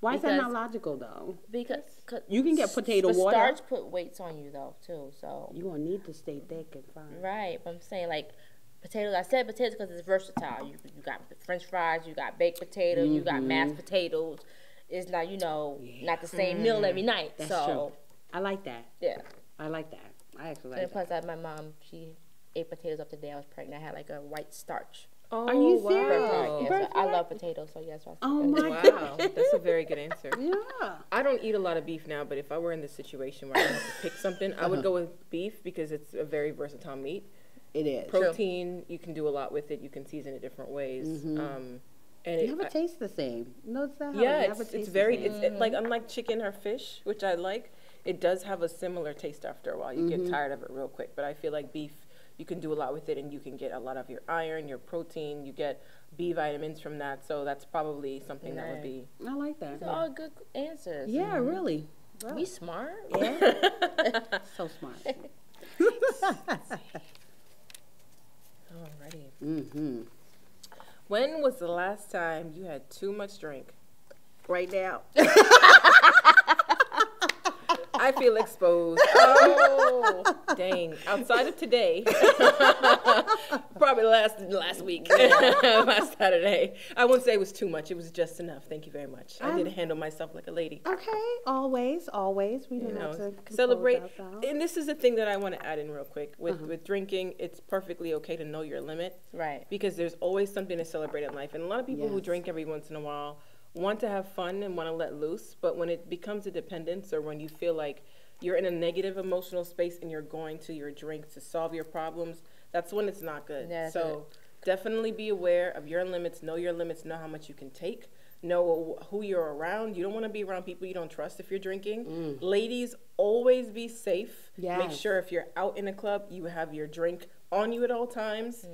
Why is that not logical though? Because You can get potato but water. Starch put weights on you though too. So You gonna need to stay thick and fine. right, but I'm saying like potatoes. I said potatoes because it's versatile. You you got French fries, you got baked potato, you got Mm-hmm. mashed potatoes. It's not you know not the same meal every night. That's so true. I like that. yeah. I like that. I actually And like that. plus, I, my mom she ate potatoes up the day I was pregnant. I had like a white starch. oh, Are you wow. serious? Right, yeah, so I love potatoes, so yes. I Oh my Wow, that's a very good answer. <laughs> Yeah. I don't eat a lot of beef now, but if I were in this situation where I have to pick something, I would go Uh-huh. with beef because it's a very versatile meat. It is. Protein, you can do a lot with it. You can season it different ways. Um, and It it, never I- tastes the same. Notice that? how yeah, it never it's, it's very, it's it, like unlike chicken or fish, which I like. It does have a similar taste after a while. You Mm-hmm. get tired of it real quick, but I feel like beef, you can do a lot with it, and you can get a lot of your iron, your protein. You get B vitamins from that, so that's probably something that would be. I like that. These are all good answers. Yeah, really. We <laughs> smart. Yeah. <laughs> so smart. <laughs> Alrighty. mm-hmm. When was the last time you had too much drink? Right now. <laughs> I feel exposed. <laughs> Oh, dang. Outside of today, <laughs> probably last last week, <laughs> last Saturday. I wouldn't say it was too much. It was just enough. Thank you very much. I did handle myself like a lady. Okay, always, always. We You don't know, have to celebrate. ourselves. And this is the thing that I want to add in real quick. With Uh-huh. with drinking, it's perfectly okay to know your limit. Right. because there's always something to celebrate in life. And a lot of people who drink every once in a while want to have fun and want to let loose, but when it becomes a dependence or when you feel like you're in a negative emotional space and you're going to your drink to solve your problems, that's when it's not good. Yeah, so definitely be aware of your limits, know your limits, know how much you can take. Know who you're around. You don't want to be around people you don't trust if you're drinking. Ladies, always be safe. Make Mm. Sure if you're out in a club, you have your drink on you at all times.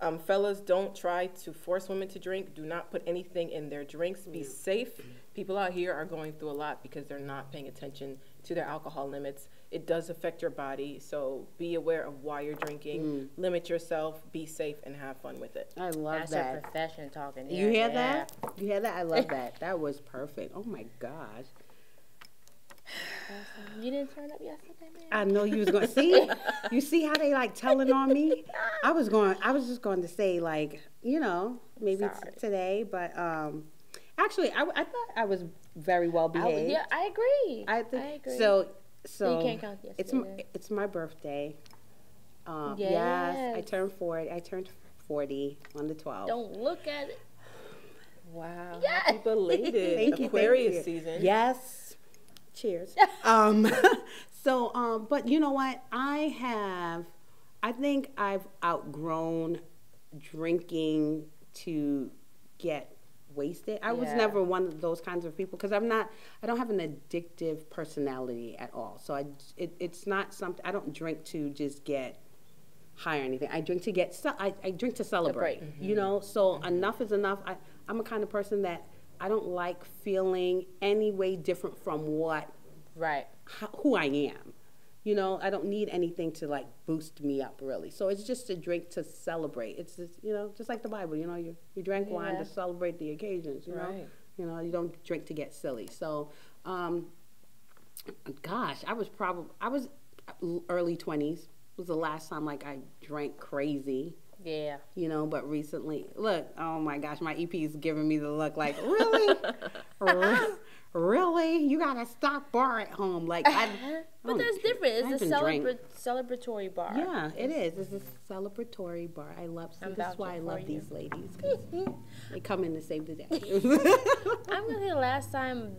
Um, fellas, don't try to force women to drink. Do not put anything in their drinks. Be safe. People out here are going through a lot because they're not paying attention to their alcohol limits. It does affect your body, so be aware of why you're drinking. Limit yourself, be safe, and have fun with it. I love That's your that. profession talking. You hear yeah. that? You hear that? I love <laughs> that. That was perfect. Oh my gosh. You didn't turn up yesterday, man. I know you was going <laughs> to see. You see how they like telling on me? I was going. I was just going to say like you know maybe t- today, but um, actually I, I thought I was very well I, behaved. yeah, I agree. I think agree. so. So you can't count it's m- yesterday. it's my birthday. Um, yes. I turned forty. I turned forty on the twelfth. don't look at it. Wow. Yes. Happy belated <laughs> Thank you, Aquarius thank you. season. Yes. Cheers. <laughs> um, <laughs> so, um, but you know what? I have, I think I've outgrown drinking to get wasted. I was never one of those kinds of people because I'm not. I don't have an addictive personality at all. So I, it, it's not something. I don't drink to just get high or anything. I drink to get. I, I drink to celebrate. You know. So enough is enough. I, I'm a kind of person that I don't like feeling any way different from what Right. how, who I am. You know, I don't need anything to like boost me up really. So it's just a drink to celebrate. It's just you know, just like the Bible. You know, you you drank wine to celebrate the occasions. You know, Right. you know, you don't drink to get silly. So, um, gosh, I was probably I was early twenties was the last time like I drank crazy Yeah. you know, but recently, look, oh my gosh, my EP is giving me the look like, really? <laughs> Really? You got a stock bar at home? Like, I, I But don't that's drink- different. It's a celebra- celebratory bar. Yeah, it is. It's a celebratory bar. I love. I'm this is why I love you. these ladies. <laughs> they come in to save the day. I'm gonna say the last time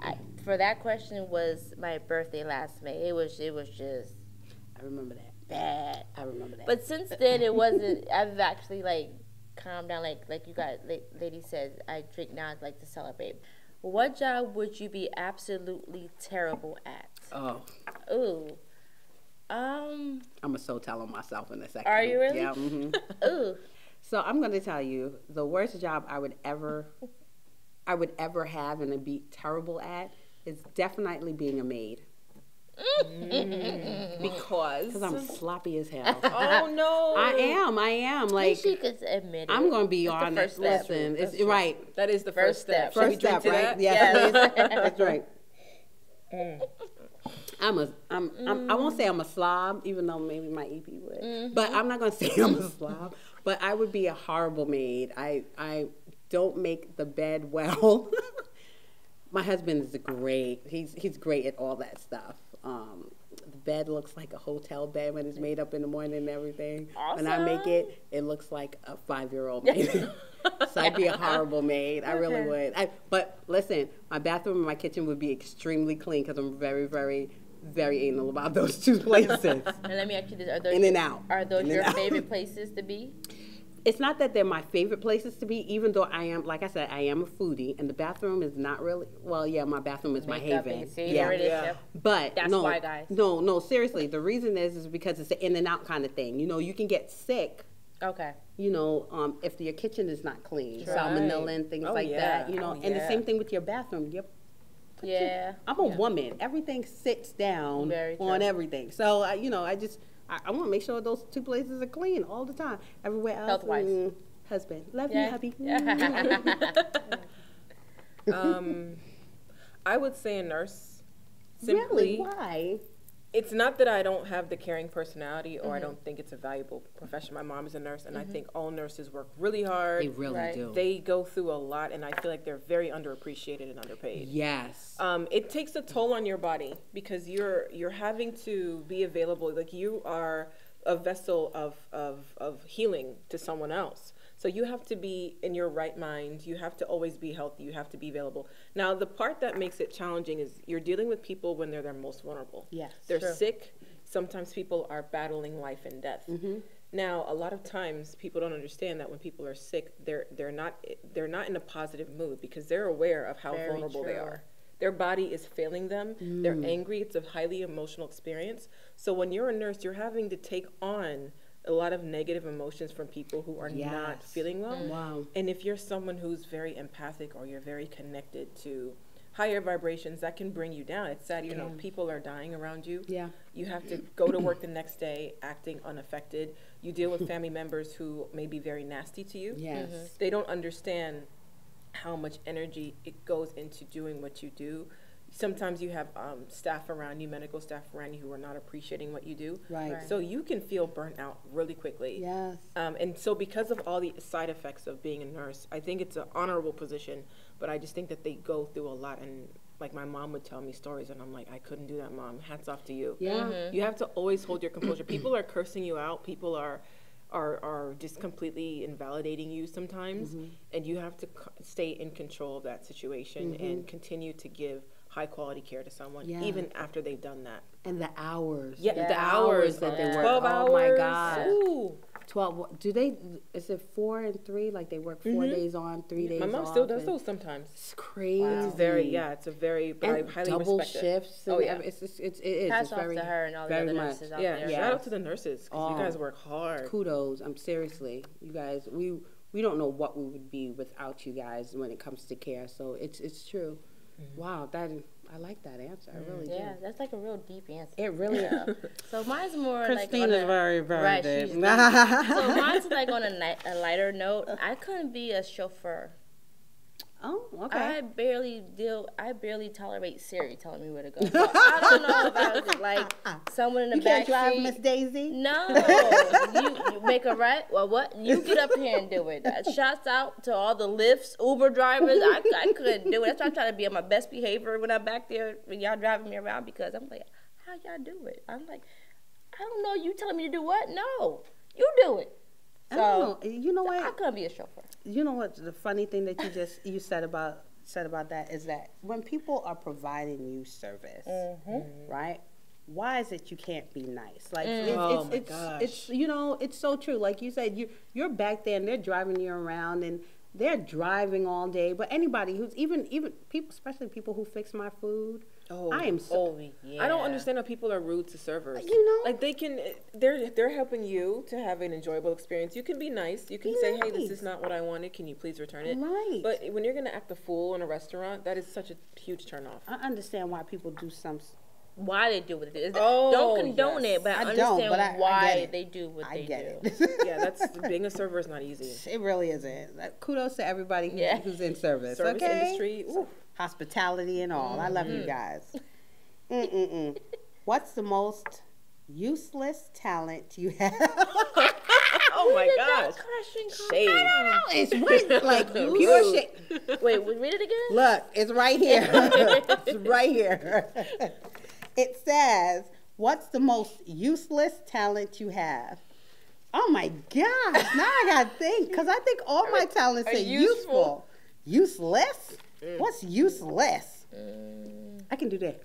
I, for that question was my birthday last May. It was it was just I remember that. Bad. I remember that. But since then, it wasn't. <laughs> I've actually like calmed down. Like like you got lady said, I drink now I'd like to celebrate. What job would you be absolutely terrible at? oh, Ooh, um, I'm gonna so tell on myself in a second. Are you really? Yeah. Mm-hmm. <laughs> ooh. So I'm going to tell you the worst job I would ever, I would ever have and be terrible at is definitely being a maid Mm. Because. because I'm sloppy as hell. <laughs> oh no. I am. I am. Like, Like she could admit it. I'm going to be That's the honest. first step. Listen, it's That's true. right. That is the First first, step. step. First drink step, right? that? Yes, Yes. <laughs> That's right. Mm. I'm a, I'm, I'm, I won't say I'm a slob, even though maybe my EP would. But mm-hmm. I'm not gonna <laughs> say I'm a slob. But I would be a horrible maid. I, I don't make the bed well. my husband is great. He's, he's great at all that stuff. Um, the bed looks like a hotel bed when it's made up in the morning and everything. When I make it, it looks like a five-year-old made it. <laughs> so I'd be a horrible maid. I really would. I, but listen, my bathroom and my kitchen would be extremely clean because I'm very, very, very anal about <laughs> those two places. And let me ask you this: Are those In and out. Are those In your favorite <laughs> places to be? It's not that they're my favorite places to be, even though I am, like I said, I am a foodie, and the bathroom is not really. Well, yeah, my bathroom is my Makeup haven. and- See, yeah. there it is. Yeah. But That's no, why, guys. no, no. Seriously, the reason is is because it's an in and out kind of thing. You know, you can get sick. Okay. You know, um, if your kitchen is not clean, Right. salmonella and things Oh, like that. You know, Oh, and the same thing with your bathroom. Your Yeah. I'm a woman. Everything sits down on everything. So I, you know, I just I, I want to make sure those two places are clean all the time. Everywhere else, Health-wise. mm, husband, love you, hubby. <laughs> Yeah. <laughs> Um, I would say a nurse. really? Simply, Why? It's not that I don't have the caring personality or I Mm-hmm. don't think it's a valuable profession. My mom is a nurse, and I think all nurses work really hard. They really Right. do. They go through a lot, and I feel like they're very underappreciated and underpaid. yes. Um, it takes a toll on your body because you're you're having to be available. Like you are a vessel of, of, of healing to someone else. So you have to be in your right mind. You have to always be healthy. You have to be available. Now, the part that makes it challenging is you're dealing with people when they're their most vulnerable. Yes. They're True. sick. Sometimes people are battling life and death. Mm-hmm. Now, a lot of times people don't understand that when people are sick, they're they're not they're not in a positive mood because they're aware of how Very vulnerable they are. Their body is failing them. They're Mm. angry. It's a highly emotional experience. So when you're a nurse, you're having to take on a lot of negative emotions from people who are not feeling well. Mm. Wow. And if you're someone who's very empathic or you're very connected to higher vibrations, that can bring you down. It's sad, you know, people are dying around you. Yeah. You have to go to work the next day acting unaffected. You deal with family members who may be very nasty to you. Yes. Mm-hmm. They don't understand how much energy it goes into doing what you do. Sometimes you have um, staff around you, medical staff around you, who are not appreciating what you do. Right. Right. So you can feel burnt out really quickly. Yes. Um, and so, because of all the side effects of being a nurse, I think it's an honorable position, but I just think that they go through a lot. And like my mom would tell me stories, and I'm like, I couldn't do that, mom. Hats off to you. Yeah. You have to always hold your composure. People are cursing you out. People are. Are, are just completely invalidating you sometimes, Mm-hmm. and you have to c- stay in control of that situation and continue to give high quality care to someone, Mm-hmm. Yeah. even after they've done that. And the hours. Yeah, the the hours that they work. 12 oh hours. my God. Ooh. Twelve. Do they? Is it four and three? Like they work 4 days on, three days My mom off. still does those sometimes. It's crazy. It's very, yeah, it's a very, but and I highly double respect shifts. And Oh, yeah. it's, it's, it's, it is. Hats it's off very, to her and all the very other much. nurses out Yeah, there. shout out to the nurses 'cause Oh. you guys work hard. Kudos. I'm seriously, you guys. We we don't know what we would be without you guys when it comes to care. So it's it's true. Mm-hmm. Wow, that I like that answer. I really Yeah, do. Yeah, that's like a real deep answer. It really is. <laughs> So mine's more like on Christina's a, very very right. deep. Deep. <laughs> so mine's like on a, ni- a lighter note. I couldn't be a chauffeur. Oh, okay. I barely deal. I barely tolerate Siri telling me where to go. <laughs> So I don't know if I was like someone in the you back can't drive seat. Miss Daisy. No, <laughs> you, you make a right. Well, what? You get up here and do it. Shouts out to all the Lyfts, Uber drivers. I, I couldn't do it. That's why I'm trying to be on my best behavior when I'm back there when y'all driving me around because I'm like, how y'all do it? I'm like, I don't know. You telling me to do what? No, you do it. Oh, so Oh, you know what? I couldn't be a chauffeur. You know what? The funny thing that you just you said about said about that is that when people are providing you service, Mm-hmm. right? Why is it you can't be nice? Like Mm. it's, Oh it's, my it's, gosh. it's you know it's so true. Like you said, you you're back there and they're driving you around and they're driving all day. But anybody who's even even people, especially people who fix my food, Oh, I am so. Oh yeah. I don't understand how people are rude to servers. You know? like they can, they're they're helping you to have an enjoyable experience. You can be nice. You can Be say, "Hey, this is not what I wanted. Can you please return it?" Right. But when you're gonna act a fool in a restaurant, that is such a huge turnoff. I understand why people do some. why they do what they do. Oh, don't condone yes. it, but I, I don't, understand but I- I why get it. they do what I they get do. it. yeah, <laughs> that's being a server is not easy. It really isn't. Kudos to everybody who, Yeah. who's in service. Service okay? industry. Ooh. Hospitality and all. I love you Mm-hmm. guys. Mm-mm-mm. What's the most useless talent you have? <laughs> Oh my Did that gosh. question come Shade. it's right, <laughs> like pure shit. from? Wait, we- read it again. Look, it's right here. <laughs> it's right here. it says, "What's the most useless talent you have?" Oh my gosh! Now I gotta think because I think all my talents are are useful. Useless? What's useless? I can do that.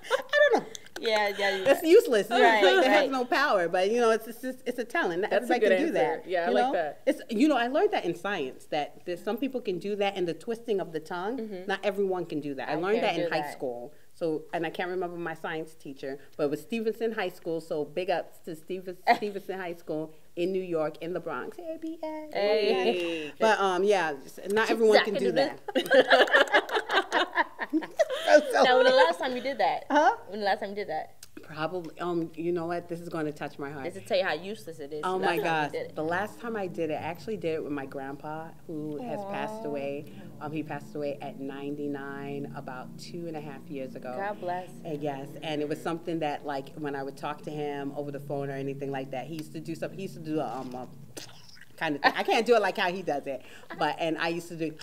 I don't know. Yeah, yeah, yeah. It's useless. Right, like it has no power, but you know, it's it's, just, it's a talent. Not That's a Everybody good can do answer. that. Yeah, I you like know? that. It's you know, I learned that in science that there's some people can do that, and the twisting of the tongue. Not everyone can do that. I, Mm-hmm. I learned that in high that. school. So, and I can't remember my science teacher, but it was Stevenson High School. So, big ups to Steven, <laughs> Stevenson High School in New York, in the Bronx. Hey, BA. Hey. But um, yeah, not everyone can do that. <laughs> <laughs> Now, when the last time you did that? Huh? When the last time you did that? Probably. Um, you know what? This is going to touch my heart. Just to tell you how useless it is. Oh my gosh! you did it. The last time I did it, I actually did it with my grandpa, who has passed away. Um, he passed away at 99 about two and a half years ago. God bless. And yes, and it was something that like when I would talk to him over the phone or anything like that, he used to do something. He used to do a, um, a kind of thing. I can't do it like how he does it, but and I used to do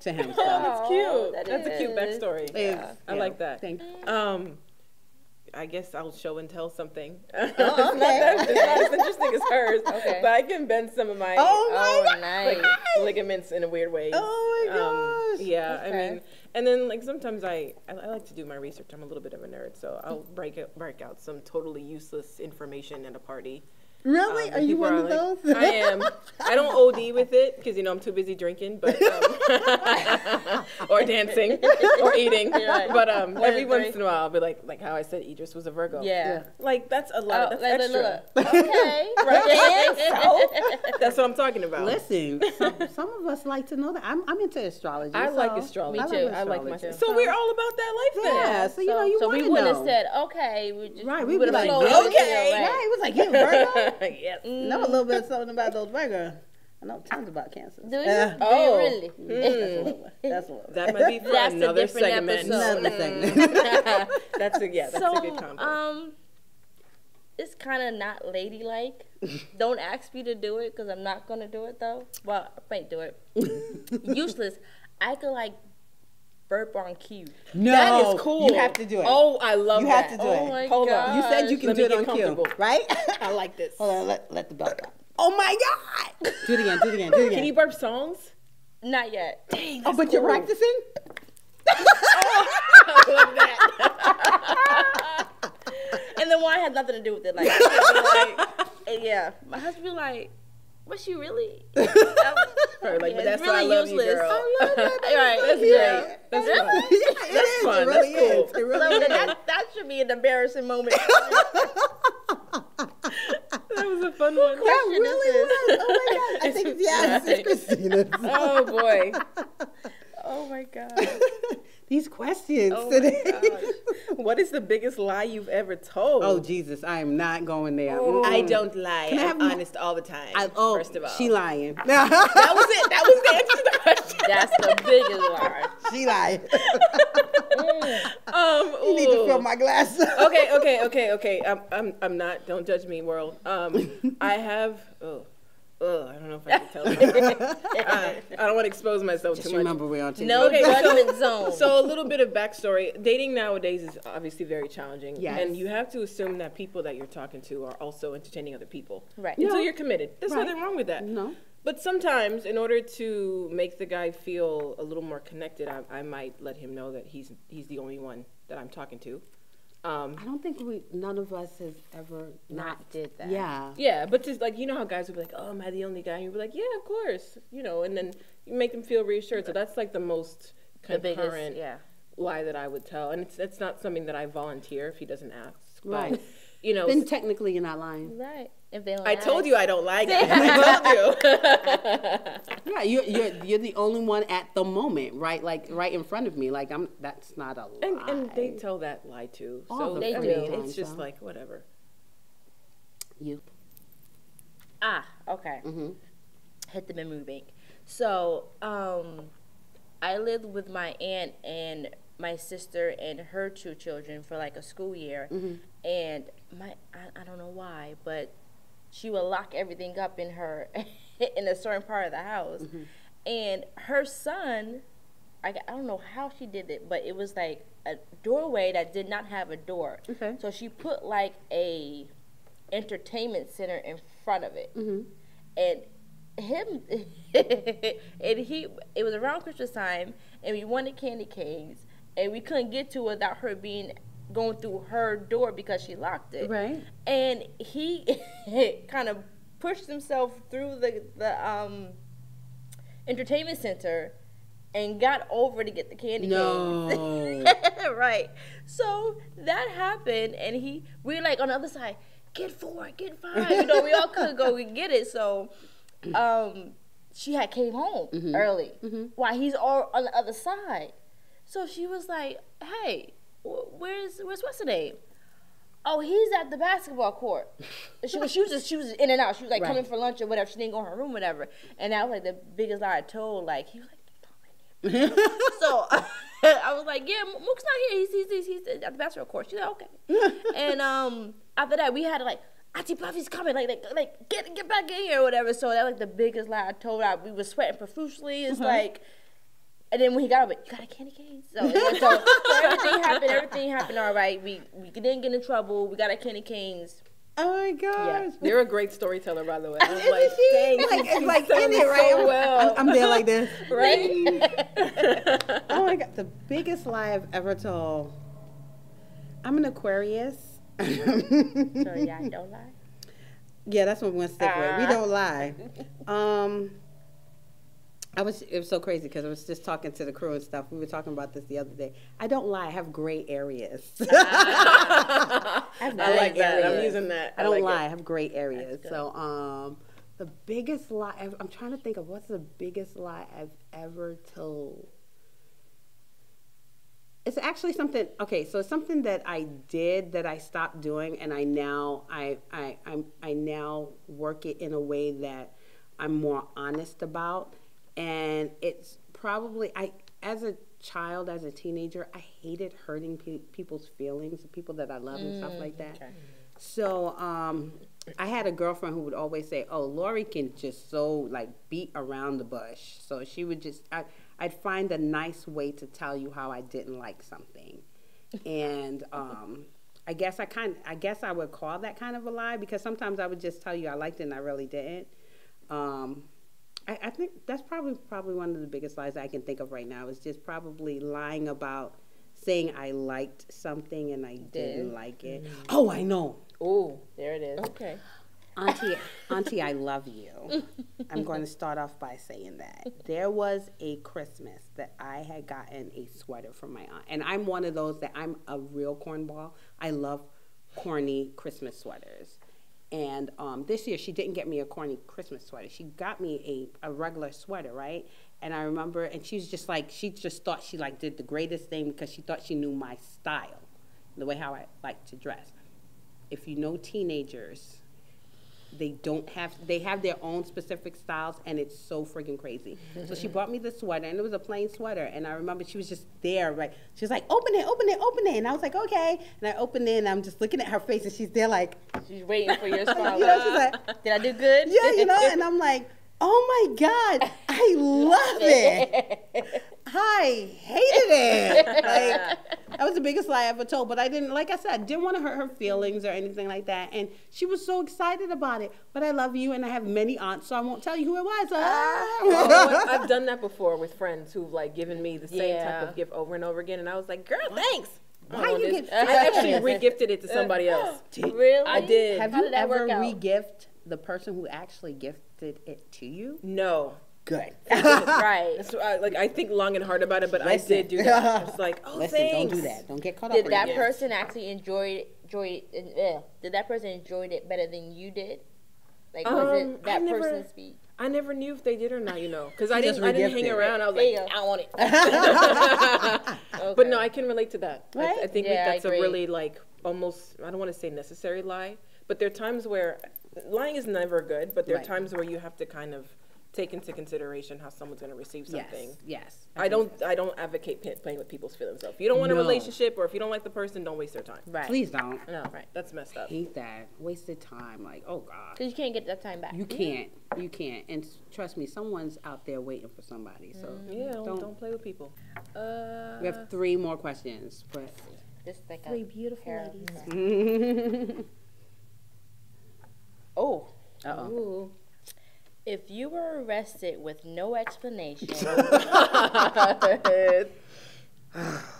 to him. So. <laughs> That's cute. Oh, that That's a cute backstory. It's- I yeah, like that. Thank you. Um, I guess I'll show and tell something. <laughs> it's, okay. not that, it's not as interesting as hers, Okay. but I can bend some of my Oh my Oh, nice. like ligaments in a weird way. Oh my Um, gosh. yeah, I mean, and then like sometimes I, I I like to do my research. I'm a little bit of a nerd, so I'll break break out some totally useless information at a party. Really? Um, Are you people one of like- those? I am. I don't <laughs> OD with it because you know I'm too busy drinking, but um, <laughs> or dancing or eating. right. But um, One every of once in a while, I'll be like, like how I said, Idris was a Virgo. Yeah. Like that's a lot. Oh, that's like, extra. look, look. <laughs> Okay. Right? so, That's what I'm talking about. Listen, some, some of us like to know that. I'm, I'm into astrology. I like astrology. Me too. I like my. astrology. So we're all about that life then. Yeah, so you know, you so we wanna wouldn't know. have said, okay. We just, Right, we we'd have like, flowed with it, okay. right? Right, it was like, you Virgo? <laughs> yes. know a little bit of something about those Virgo. I know tons about cancer. Do you? Uh, Do Oh. you really? <laughs> that's a little bit. That's a. That might be for That's a another different segment. episode. Another segment. <laughs> that's a yeah. That's so, a good combo. um, it's kind of not ladylike. Don't ask me to do it because I'm not gonna do it though. Well, I might do it. Useless. I could like burp on cue. No, that is cool. You have to do it. Oh, I love you that. have to do Oh it. my Hold on. You said you can Let do it on cue, right? <laughs> I like this. Hold on, let, let the belt out. Oh my God! Do it again, do it again, do it <laughs> again. Can you burp songs? Not yet. Dang, oh, but you're cool. practicing? <laughs> Oh, I love that. And the wine had nothing to do with it. Like, like yeah, my husband be like, "Was she really?" <laughs> Probably like, Yeah, but it's that's why I really love useless. you, girl. I love <laughs> that. All right, That's Yeah. great. That's Really? fun. Yeah, That's is. fun. Really That's cool. is. It really So is. that, that should be an embarrassing moment. <laughs> That was a fun one. That question really is was. Oh my God! I think it's yes, it's Christina. Oh boy. oh my god. These questions Oh my today. Gosh. <laughs> What is the biggest lie you've ever told? Oh Jesus, I am not going there. I don't lie. Can I I'm have more- honest all the time. I, oh, first of all, she lying. <laughs> that was it. That was the answer to the question. That's the biggest lie. she lying. <laughs> Um, you need to fill my glass. okay, okay, okay, okay. I'm, I'm, I'm not. Don't judge me, world. Um, I have. Oh, oh, I don't know if I can tell. <laughs> That. I, I don't want to expose myself Just too much. remember we're on TV. No Okay, so- zone. So a little bit of backstory. Dating nowadays is obviously very challenging, Yes. and you have to assume that people that you're talking to are also entertaining other people, Right. Until Yeah. you're committed. There's Right. nothing wrong with that. No. But sometimes, in order to make the guy feel a little more connected, I, I might let him know that he's he's the only one that I'm talking to. Um, I don't think we. None of us has ever Not did that. Yeah. yeah, but just like you know how guys would be like, "Oh, am I the only guy?" And you'd be like, "Yeah, of course," you know, and then you make them feel reassured. So that's like the most The biggest, yeah. lie that I would tell, and it's it's not something that I volunteer if he doesn't ask. But, Right. You know, Then technically you're not lying. Right. If they don't I told you I don't like it. <laughs> I told you. <laughs> Yeah, you're, you're you're the only one at the moment, right? Like right in front of me. Like I'm. That's not a lie. and, and they tell that lie too. All so the They I do. mean, times, it's just huh? like whatever. you. Ah, okay. Hit the memory bank. So, um, I lived with my aunt and my sister and her two children for like a school year, and my I, I don't know why, but she would lock everything up in her <laughs> in a certain part of the house, mm-hmm. and her son. I, I don't know how she did it, but it was like a doorway that did not have a door. Okay. So she put like a entertainment center in front of it, mm-hmm. and him <laughs> and he. It was around Christmas time, and we wanted candy canes, and we couldn't get to it without her being going through her door because she locked it. Right. And he <laughs> kind of pushed himself through the the um entertainment center and got over to get the candy No. <laughs> right. So that happened, and he we were like on the other side, get four, get five. You know, we all could go and get it. So, um, she had came home early while he's all on the other side. So she was like, "Hey, where's where's what's the name?" Oh, he's at the basketball court. She was, she was just, she was in and out. She was like Right. coming for lunch or whatever. She didn't go in her room, whatever. And that was like the biggest lie I told. Like he was like, <laughs> so <laughs> I was like, yeah, Mook's not here. He's, he's, he's, he's at the basketball court. She's like, okay. <laughs> and um, after that, we had to like, Auntie Buffy's coming. Like, like, like, get get back in here or whatever. So that was like the biggest lie I told her. We were sweating profusely. It's like, and then when he got over, you got a candy cane. So, and so, so <laughs> everything happened. Everything happened all right. We we didn't get in trouble. We got our candy canes. Oh my gosh. You're a great storyteller, by the way. I was Isn't like, she? dang, like, she- it's she like in sounded it, right? so I'm- well. I'm, I'm there like this. <laughs> right? <laughs> Oh my god, the biggest lie I've ever told. I'm an Aquarius. So yeah, I don't lie. Yeah, that's what we're gonna stick with. We Ah. don't lie. Um, I was it was so crazy because I was just talking to the crew and stuff. We were talking about this the other day. I don't lie. I have gray areas. <laughs> <laughs> I nice. like that. I'm using that. I don't like lie. It. I have gray areas. So um, the biggest lie I've- I'm trying to think of what's the biggest lie I've ever told. It's actually something. Okay, so it's something that I did that I stopped doing, and I now I I I'm, I now work it in a way that I'm more honest about, and it's probably I as a child as a teenager I hated hurting pe- people's feelings, people that I love and stuff like that. So um, I had a girlfriend who would always say, "Oh, Lori can just so like beat around the bush." So she would just I, I'd find a nice way to tell you how I didn't like something, and <laughs> um, I guess I kind I guess I would call that kind of a lie because sometimes I would just tell you I liked it and I really didn't. Um, I, I think that's probably probably one of the biggest lies I can think of right now is just probably lying about saying I liked something and I didn't like it. Mm. Oh, I know. Oh, there it is. Okay. Auntie, <laughs> Auntie, I love you. I'm going to start off by saying that there was a Christmas that I had gotten a sweater from my aunt, and I'm one of those that I'm a real cornball. I love corny Christmas sweaters, and um, this year she didn't get me a corny Christmas sweater. She got me a, a regular sweater, right? And I remember, and she was just like, she just thought she like did the greatest thing because she thought she knew my style the way how I like to dress. If you know teenagers, they don't have they have their own specific styles and it's so freaking crazy so she brought me the sweater and it was a plain sweater and i remember she was just there right she was like open it open it open it and i was like okay and i opened it and i'm just looking at her face and she's there like She's waiting for your smile. <laughs> you know she's like Did I do good? yeah you know <laughs> and i'm like oh my god i <laughs> love it i hated it like <laughs> that was the biggest lie I ever told, but I didn't, like I said, I didn't want to hurt her feelings or anything like that. And she was so excited about it. But I love you, and I have many aunts, so I won't tell you who it was. Oh, <laughs> I've done that before with friends who've like given me the same type of gift over and over again, and I was like, "Girl, thanks." I Why don't you know, get I actually regifted it to somebody else. Really? I did. have How you did ever work re-gift the person who actually gifted it to you? No, Good. <laughs> right. That's why, like I think long and hard about it, but I did do that. <laughs> I was like, "Oh, Listen, thanks." don't do that. Don't get caught up Did in that it. person actually enjoy enjoy it? Uh, did that person enjoyed it better than you did? Like was Um, it that I never- person's speech? I never knew if they did or not, you know, because I didn't. I didn't hang regifted. around. I was There you like, go. I want it. Okay. <laughs> But no, I can relate to that. I, Right? I think Yeah, I that's a really like almost. I don't want to say necessary lie, but there are times where lying is never good. But there Right. are times where you have to kind of take into consideration how someone's going to receive something. Yes. Yes. I don't. I don't advocate p- playing with people's feelings. So if you don't want a relationship or if you don't like the person, don't waste their time. Right. Please don't. No, right. That's messed up. Hate that. Wasted time. Like, oh God. Because you can't get that time back. You mm-hmm. can't. You can't. And trust me, someone's out there waiting for somebody. So mm-hmm. Yeah, don't, Don't- don't play with people. Uh, we have three more questions. For Just like Three a beautiful ladies. Mm-hmm. <laughs> oh, Uh-oh. Ooh. If you were arrested with no explanation, <laughs>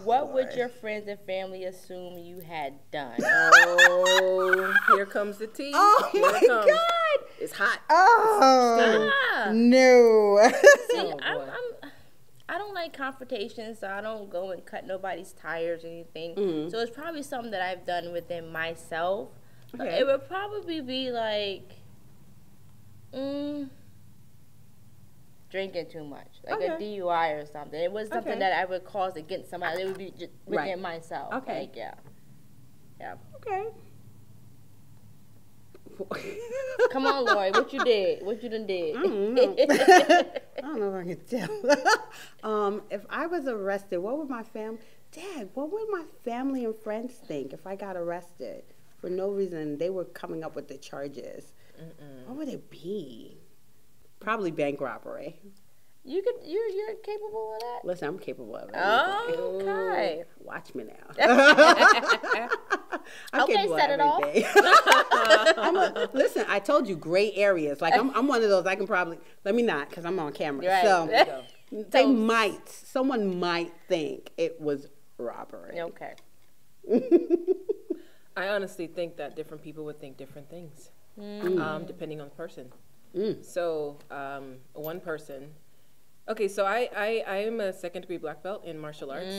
what would your friends and family assume you had done? oh, here comes the tea. Oh Here my it. God. It's hot. Oh Ah. no. <laughs> See, Oh, I'm. I'm, I don't like confrontations, so I don't go and cut nobody's tires or anything. Mhm. So it's probably something that I've done within myself. Okay. It would probably be like, mm, drinking too much, like a DUI or something. It was something Okay. that I would cause against somebody. It would be just within Right. myself. Okay. Like, yeah. Yeah. okay. <laughs> Come on, Lori. What you did? What you done did? I don't know. <laughs> I don't know if I can tell. <laughs> um, if I was arrested, what would my fam, Dad? What would my family and friends think if I got arrested for no reason? They were coming up with the charges. What would it be? Probably bank robbery. You could. You're you're capable of that. Listen, I'm capable of it. Oh, okay. Watch me now. <laughs> I'm Okay, set it off. <laughs> I'm a, listen, I told you gray areas. Like I'm, I'm one of those. I can probably let me not because I'm on camera. Right. So they So- might, someone might think it was robbery. Okay. <laughs> I honestly think that different people would think different things, Mm. um, depending on the person. Mm. So um, one person. Okay, so I, I I am a second degree black belt in martial arts.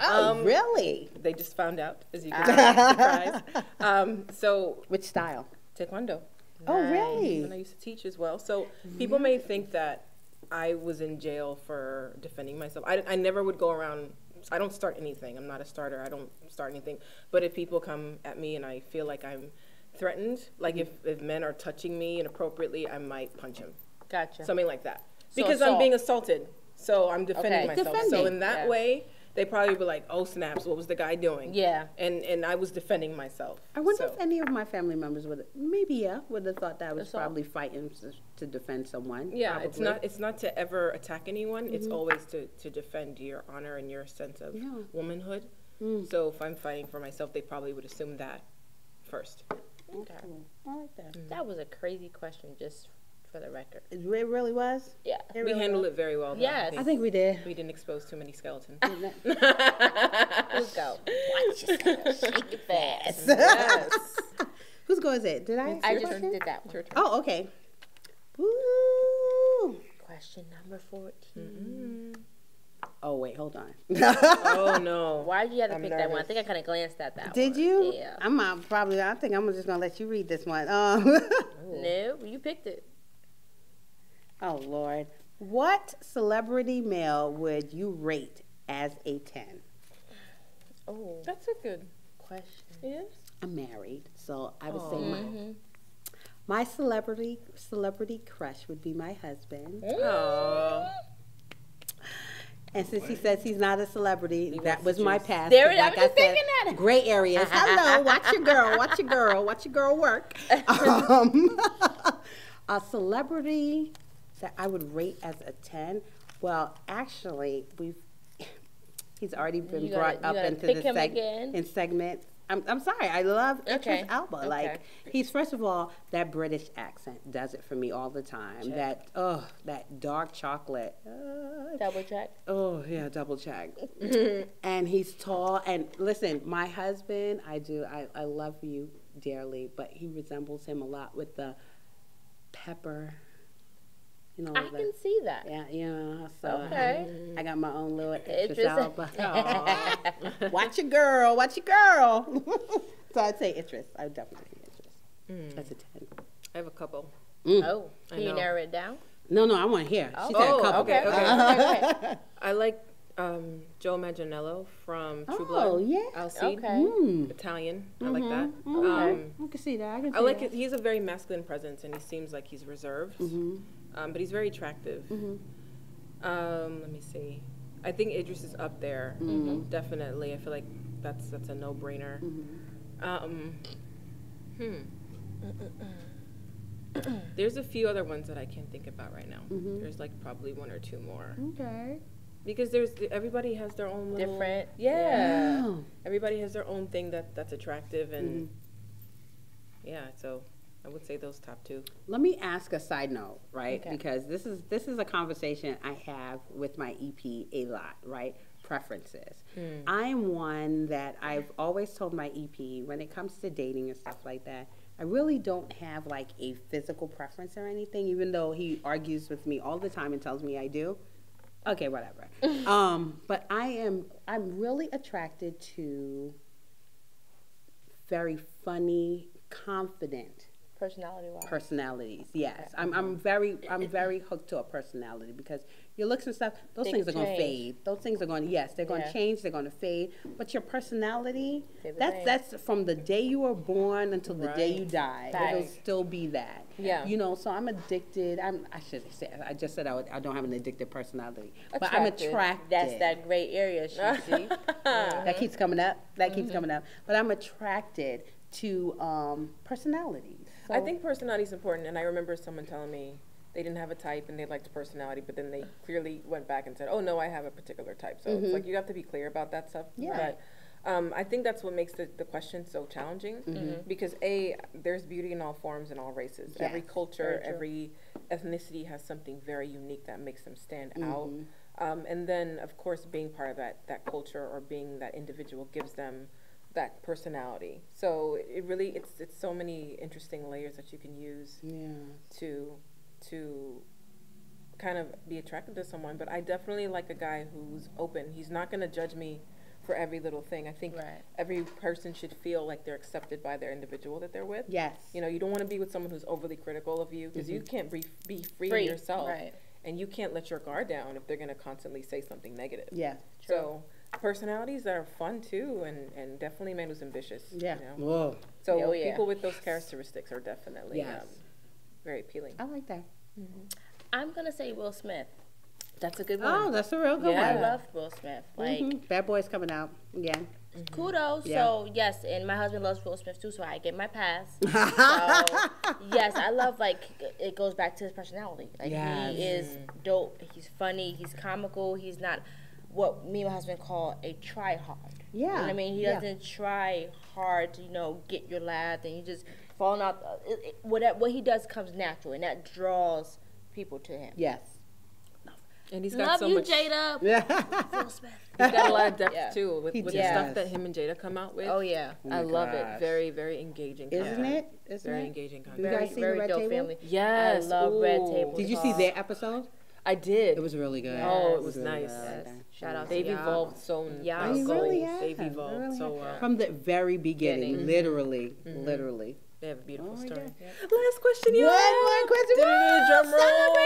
Oh, Um, really? They just found out, as you <laughs> can surprise. Um, so Which style? taekwondo. Oh, really? and I used to teach as well. So people may think that I was in jail for defending myself. I, I never would go around. I don't start anything. I'm not a starter. I don't start anything. But if people come at me and I feel like I'm threatened, like if, if men are touching me inappropriately, I might punch him. Gotcha. Something like that. So Because I'm being assaulted. So I'm defending Okay. myself. So in that yeah. way, they probably were like, oh, snaps, what was the guy doing? Yeah. And, and I was defending myself. I wonder So- if any of my family members would, maybe yeah, would have thought that I was Assault. probably fighting to, to defend someone. Yeah, it's not it's not to ever attack anyone. It's always to, to defend your honor and your sense of Yeah. womanhood. Mm. So if I'm fighting for myself, they probably would assume that first. Okay. I like that. That was a crazy question, just for the record. It really was. Yeah. It we really handled was. it very well. though, Yes. I think we did. we didn't expose too many skeletons. <laughs> Let's go. <laughs> Watch yourself. Shake it fast. yes. <laughs> Whose go is it? Did I? I just question? did that one. Oh, okay. Woo. Question number 14. Oh wait, hold on. Oh no. Why did you have to I'm pick that one? I think I kind of glanced at that Did one. you? Yeah. I'm uh, probably. I think I'm just gonna let you read this one. Um, No, you picked it. Oh Lord, what celebrity male would you rate as a ten? Oh. That's a good question. Yeah. I'm married, so I would say my my celebrity celebrity crush would be my husband. Oh. And since he says he's not a celebrity, that was my choose. past. There but it- I like was I said, thinking that. gray areas. <laughs> Hello, watch your girl, watch your girl, watch your girl work. <laughs> Um, <laughs> a celebrity that I would rate as a ten. Well, actually, we've <laughs> he's already been You brought gotta- up into the seg- in segments. I'm, I'm sorry, I love Idris Okay, Elba. okay. Like he's first of all that British accent does it for me all the time. That oh that dark chocolate. Uh, Double check. Oh yeah, double check. <laughs> and he's tall. And listen, my husband, I do, I, I love you dearly, but he resembles him a lot with the pepper. You know, I the, can see that. yeah, yeah. So Okay. I, I got my own little Idris Idris <laughs> <laughs> watch your girl, watch your girl. <laughs> so I'd say Idris. I would definitely say Idris. That's a ten. I have a couple. Oh, can you narrow it down? No, no, I want to hear. She said a Oh, couple. okay, okay. okay, okay. I like um, Joe Manganiello from True Oh, Blood. yeah. Alcide. Okay. Mm. Italian. I like that. Okay. Um, I can see that. I can see I like that. it. He's a very masculine presence, and he seems like he's reserved, um, but he's very attractive. Um, let me see. I think Idris is up there, definitely. I feel like that's that's a no brainer. Um, hmm. <clears throat> There's a few other ones that I can't think about right now. There's like probably one or two more Okay. because there's everybody has their own little, Different, Yeah, Oh. everybody has their own thing that that's attractive and yeah. So I would say those top two. Let me ask a side note, right? Okay. Because this is this is a conversation I have with my EP a lot, right? Preferences. I'm one that I've always told my EP when it comes to dating and stuff like that. I really don't have like a physical preference or anything, even though he argues with me all the time and tells me I do. Okay, whatever. <laughs> um, but I am I'm really attracted to very funny, confident Personality wise. personalities. Yes, I'm. I'm very. I'm very hooked to a personality because your looks and stuff. Those Things things, are going to fade. Those things are going. to Yes, they're going to Yeah. change. They're going to fade. But your personality. That's same. that's from the day you were born until the day you Right. die. It'll still be that. Yeah. You know. So I'm addicted. I'm. I should say. I just said I, would, I don't have an addictive personality, but I'm Attracted. That's that gray area, she <laughs> see. That keeps coming up. That Mm-hmm. keeps coming up. But I'm attracted to um, personalities. So, I think personality is important, and I remember someone telling me they didn't have a type and they liked personality, but then they clearly went back and said, "Oh no, I have a particular type." So it's like you have to be clear about that stuff. Yeah. But um, I think that's what makes the, the question so challenging because a there's beauty in all forms and all races. Every culture, every ethnicity has something very unique that makes them stand out. Um, and then, of course, being part of that that culture or being that individual gives them that personality. So it really it's it's so many interesting layers that you can use Yeah. to to kind of be attracted to someone. But I definitely like a guy who's open. He's not going to judge me for every little thing. I think Right. every person should feel like they're accepted by their individual that they're with. Yes. You know, you don't want to be with someone who's overly critical of you because you mm-hmm. can't be, be free, Free, yourself. right. And you can't let your guard down if they're going to constantly say something negative. Yeah. So personalities that are fun too, and, and definitely man who's ambitious. Yeah. You know? Whoa. So Oh, yeah. people with those characteristics are definitely Yes. um, very appealing. I like that. I'm gonna say Will Smith. That's a good one. Oh, that's a real good Yeah. I one. love Will Smith. Like Mhm. Bad Boys coming out again. kudos. Yeah. So yes, and my husband loves Will Smith too, so I get my pass. <laughs> so yes, I love like it goes back to his personality. Like Yes. he is dope. He's funny. He's comical. He's not what me and my husband call a try hard. You know Yeah, what I mean? He doesn't try hard to you know get your laugh, and you just falling out. uh, It, it, what what he does comes natural, and that draws people to him. Yes. And he's got Love so you, much. Jada. <laughs> Yeah. Will Smith. He's got a lot of depth Yeah. too with, with the stuff that him and Jada come out with. Oh yeah. I love it. Very, very engaging. Isn't content. it? Isn't Very it? engaging You guys Very, see very Red dope Table? family. Yes. I love Red Table. Did you see their episode? I did. It was really good. Oh, it was really nice. good. I liked Yes. Shout out They've to y'all. evolved so Yeah. like, They so- oh, really have. They've They evolved really so well. From the very beginning, Beginning. literally, mm-hmm. Mm-hmm. literally. They have a beautiful Oh, story. yeah. Last question, y'all. One more question. Drum roll.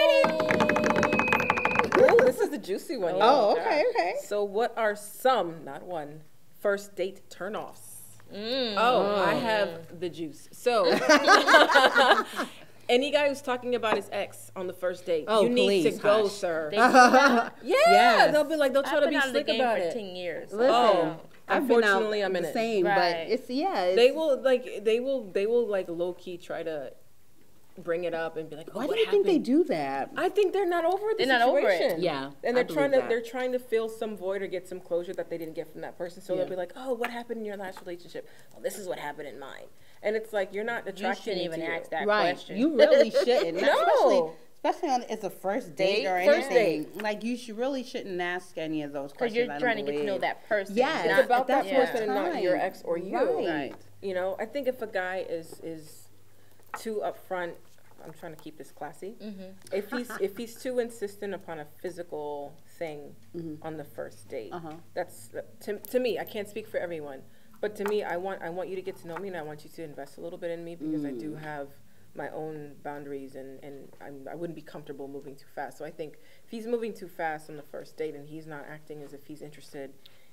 Oh, this is the juicy one. Oh, y'all. okay, okay. So, what are some, not one, first date turnoffs? Mm. Oh, I mm. have the juice. So, <laughs> <laughs> any guy who's talking about his ex on the first date, Oh, you need please, to go, hush. sir. They do that. <laughs> yeah, Yes. they'll be like, they'll try I've to be out of the slick game about for it. ten years. Listen, Oh, I've been out unfortunately, I'm the in it. same, Right. but it's yeah. It's, They will like, they will, they will like low key try to bring it up and be like, oh, Why do what you think they do that? I think they're not over the They're not over it. Yeah, and they're trying to that. they're trying to fill some void or get some closure that they didn't get from that person. So Yeah. they'll be like, "Oh, what happened in your last relationship? Well, this is what happened in mine." And it's like you're not You attracted shouldn't even to you. ask that right. question. You really shouldn't. <laughs> No. Especially, especially on it's a first date Date? or First anything. Like you should really shouldn't ask any of those questions. Because you're trying to get to know that person. Yes. not- about that That's yeah. person and not your ex or you. Right. Right. You know, I think if a guy is is too upfront, I'm trying to keep this classy. Mm-hmm. If he's if he's too insistent upon a physical thing on the first date, Uh-huh. that's to, to me. I can't speak for everyone, but to me, I want I want you to get to know me, and I want you to invest a little bit in me because I Mm. do have my own boundaries, and and I'm, I wouldn't be comfortable moving too fast. So I think if he's moving too fast on the first date and he's not acting as if he's interested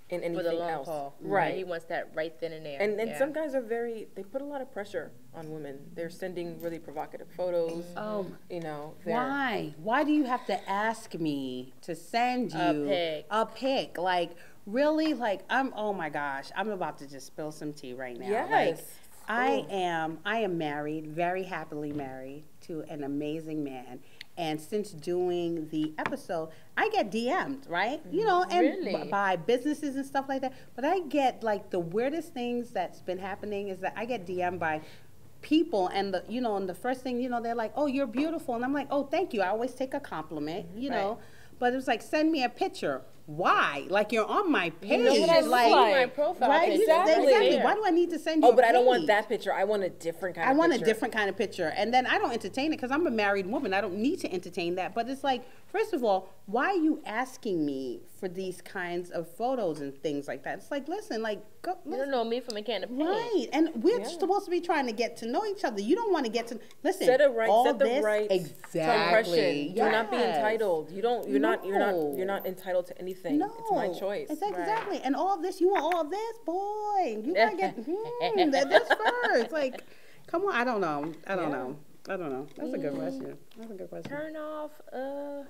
in for anything the long else, haul. right? He wants that right then and there. And and yeah. some guys are very they put a lot of pressure on women. They're sending really provocative photos. Oh, You know, why? Why do you have to ask me to send you A pic. a pic? Like really? Like I'm. Oh my gosh! I'm about to just spill some tea right now. Like, Yes. I am. I am married, very happily married to an amazing man. And since doing the episode, I get DM'd, right? You mm, know, and Really? b- by businesses and stuff like that. But I get like the weirdest things that's been happening is that I get DM'd by people and the you know and the first thing you know they're like oh you're beautiful and i'm like oh thank you i always take a compliment you know but it was like send me a picture why like you're on my page know what I like like. my profile right picture. exactly. Exactly. why do i need to send oh, you Oh, a but I don't want that picture. I want a different kind I of want picture. a different kind of picture. And then I don't entertain it because I'm a married woman. I don't need to entertain that. But it's like, first of all, why are you asking me for these kinds of photos and things like that? It's like, listen, like, go, You don't know me from a can of paint. Right, and we're Yeah. supposed to be trying to get to know each other. You don't want to get to listen. Set a right, all set the right exactly. impression. Do not be entitled. You don't. You're not. You're not. You're not entitled to anything. No, It's my choice. Exactly, exactly. And all of this, you want all this, boy. You gotta get <laughs> hmm, that, this first. Like, come on. I don't know. I don't Yeah. know. I don't know. That's a good question. That's a good question. Turn off uh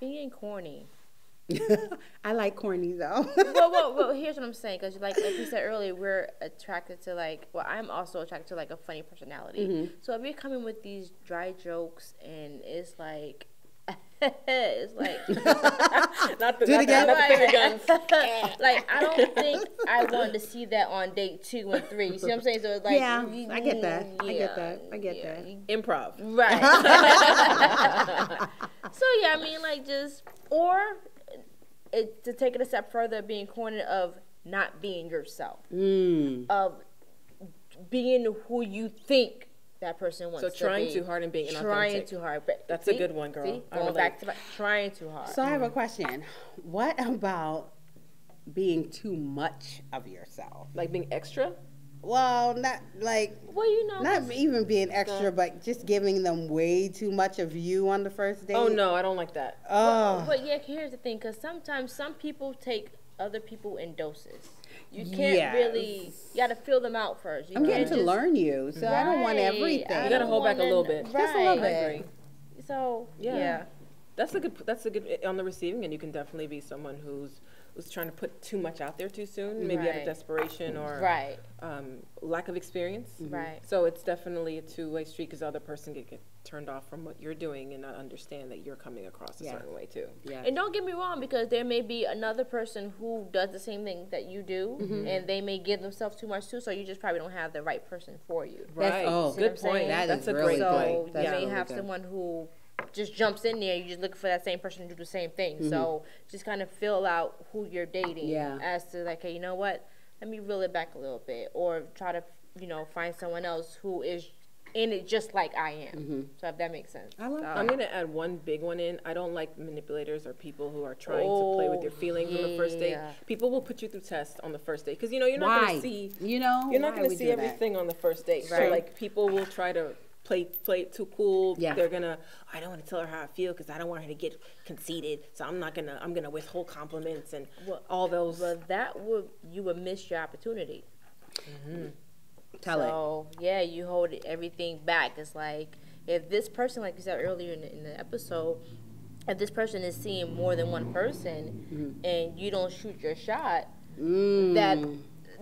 being corny. <laughs> I like corny though. well, well, <laughs> well, here's what I'm saying, because like like you said earlier, we're attracted to like. Well, I'm also attracted to like a funny personality. Mm-hmm. So if you're coming with these dry jokes and it's like, <laughs> it's like, Not the, Do it not the- again. not the finger guns. like I don't think I wanted to see that on date two and three. You see what I'm saying? So it's like, Yeah, I get that. I get that. I get yeah, that. Improv. Right. so yeah, I mean, like just or it, to take it a step further, being cornered of not being yourself, Mm. of being who you think that person wants. To be. So trying be. too hard and being trying too hard. But That's a good one, girl. See? I Going relate. back to my, trying too hard. So I have a question. What about being too much of yourself? Like being extra. Well, not like well, you know, not 'cause- even being extra, but just giving them way too much of you on the first oh, date. Oh no, I don't like that. Oh, But yeah, here's the thing, because sometimes some people take other people in doses. You can't Yes. really. You got to fill them out first. You I'm getting to just- learn you, so I don't want everything. You gotta hold back a little bit. Just a little bit. I agree. So Yeah. yeah. That's a good. That's a good. On the receiving end, you can definitely be someone who's who's trying to put too much out there too soon, maybe out of Right. desperation or Right. um, lack of experience. Right. So it's definitely a two-way street because the other person get, get turned off from what you're doing and not understand that you're coming across a Yeah. certain way too. Yeah. And don't get me wrong, because there may be another person who does the same thing that you do, Mm-hmm. and they may give themselves too much too. So you just probably don't have the right person for you. That's- Right. oh, See what good I'm point. That That's is a really great So good. point. That's you may really have good. someone who just jumps in there. You just looking for that same person to do the same thing. Mm-hmm. So just kind of fill out who you're dating. Yeah. As to like, hey, you know what? Let me reel it back a little bit, or try to, you know, find someone else who is in it just like I am. Mm-hmm. So if that makes sense. I love So- I'm gonna add one big one in. I don't like manipulators or people who are trying to play with your Oh, feelings on the first date. People will put you through tests on the first date because you know you're not Why? gonna see you know, you're not going to see do that? everything on the first date. So Right. like people will try to play play it too cool. Yeah. They're gonna. I don't want to tell her how I feel because I don't want her to get conceited. So I'm not gonna. I'm gonna withhold compliments and Well, all those. But that would you would miss your opportunity. Tell it. so yeah, you hold everything back. It's like if this person, like you said earlier in the, in the episode, if this person is seeing more than one person, Mm-hmm. and you don't shoot your shot, Mm. that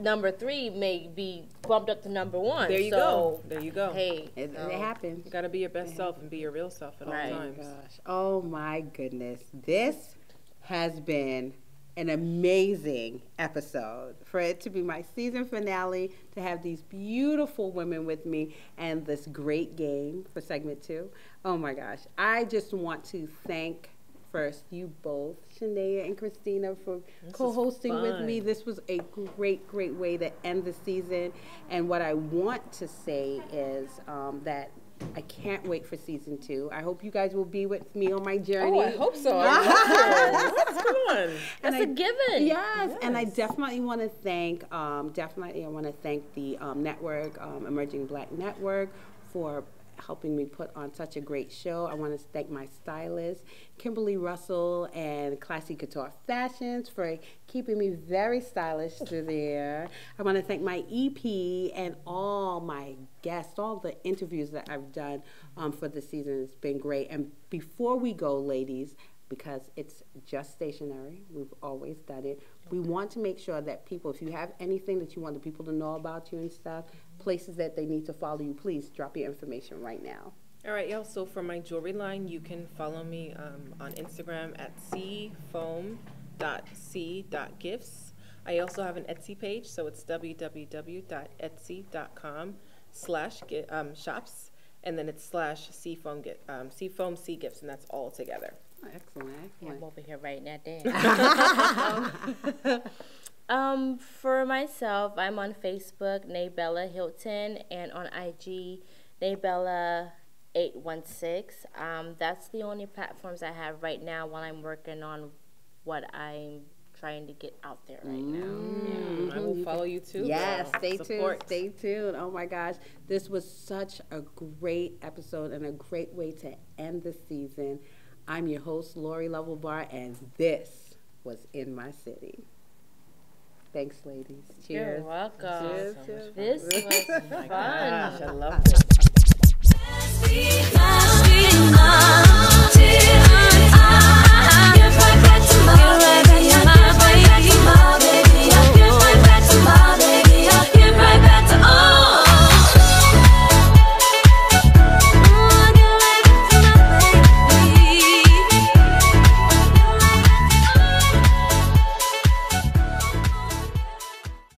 number three may be bumped up to number one. There you so, go. There you go. Hey, It, no. it happens. You got to be your best self and be your real self at Right. all Oh my times. gosh. Oh my goodness. This has been an amazing episode. For it to be my season finale, to have these beautiful women with me, and this great game for segment two. Oh my gosh. I just want to thank first you both, Shania and Christina, for co hosting with me. This was a great, great way to end the season. And what I want to say is um, that I can't wait for season two. I hope you guys will be with me on my journey. Oh, I hope so. I hope so. Come on. And That's I- a given. Yes, and I definitely want to thank, um, definitely I want to thank the um, network, um, Emerging Black Network, for helping me put on such a great show. I want to thank my stylist, Kimberly Russell, and Classy Couture Fashions for keeping me very stylish through there. I want to thank my EP and all my guests, all the interviews that I've done um, for the season. It's been great. And before we go, ladies, because it's just stationary. We've always done it. We want to make sure that people, if you have anything that you want the people to know about you and stuff, places that they need to follow you, please drop your information right now. All right, y'all. So for my jewelry line, you can follow me um, on Instagram at cfoam.c.gifts. I also have an Etsy page, so it's www.etsy.com slash um, shops, and then it's slash cfoam, um, cfoam c gifts, and that's all together. Excellent, I'm over here writing that down. <laughs> <laughs> um, for myself, I'm on Facebook, Naybella Hilton, and on IG, Naybella816. Um, that's the only platforms I have right now while I'm working on what I'm trying to get out there right now. Mm, I will follow you too. Yes, girl. stay Support. tuned. Stay tuned. Oh my gosh, this was such a great episode and a great way to end the season. I'm your host, Lori Lovelbar, and this was In My City. Thanks, ladies. Cheers. You're welcome. Cheers. So This was oh fun. I love it.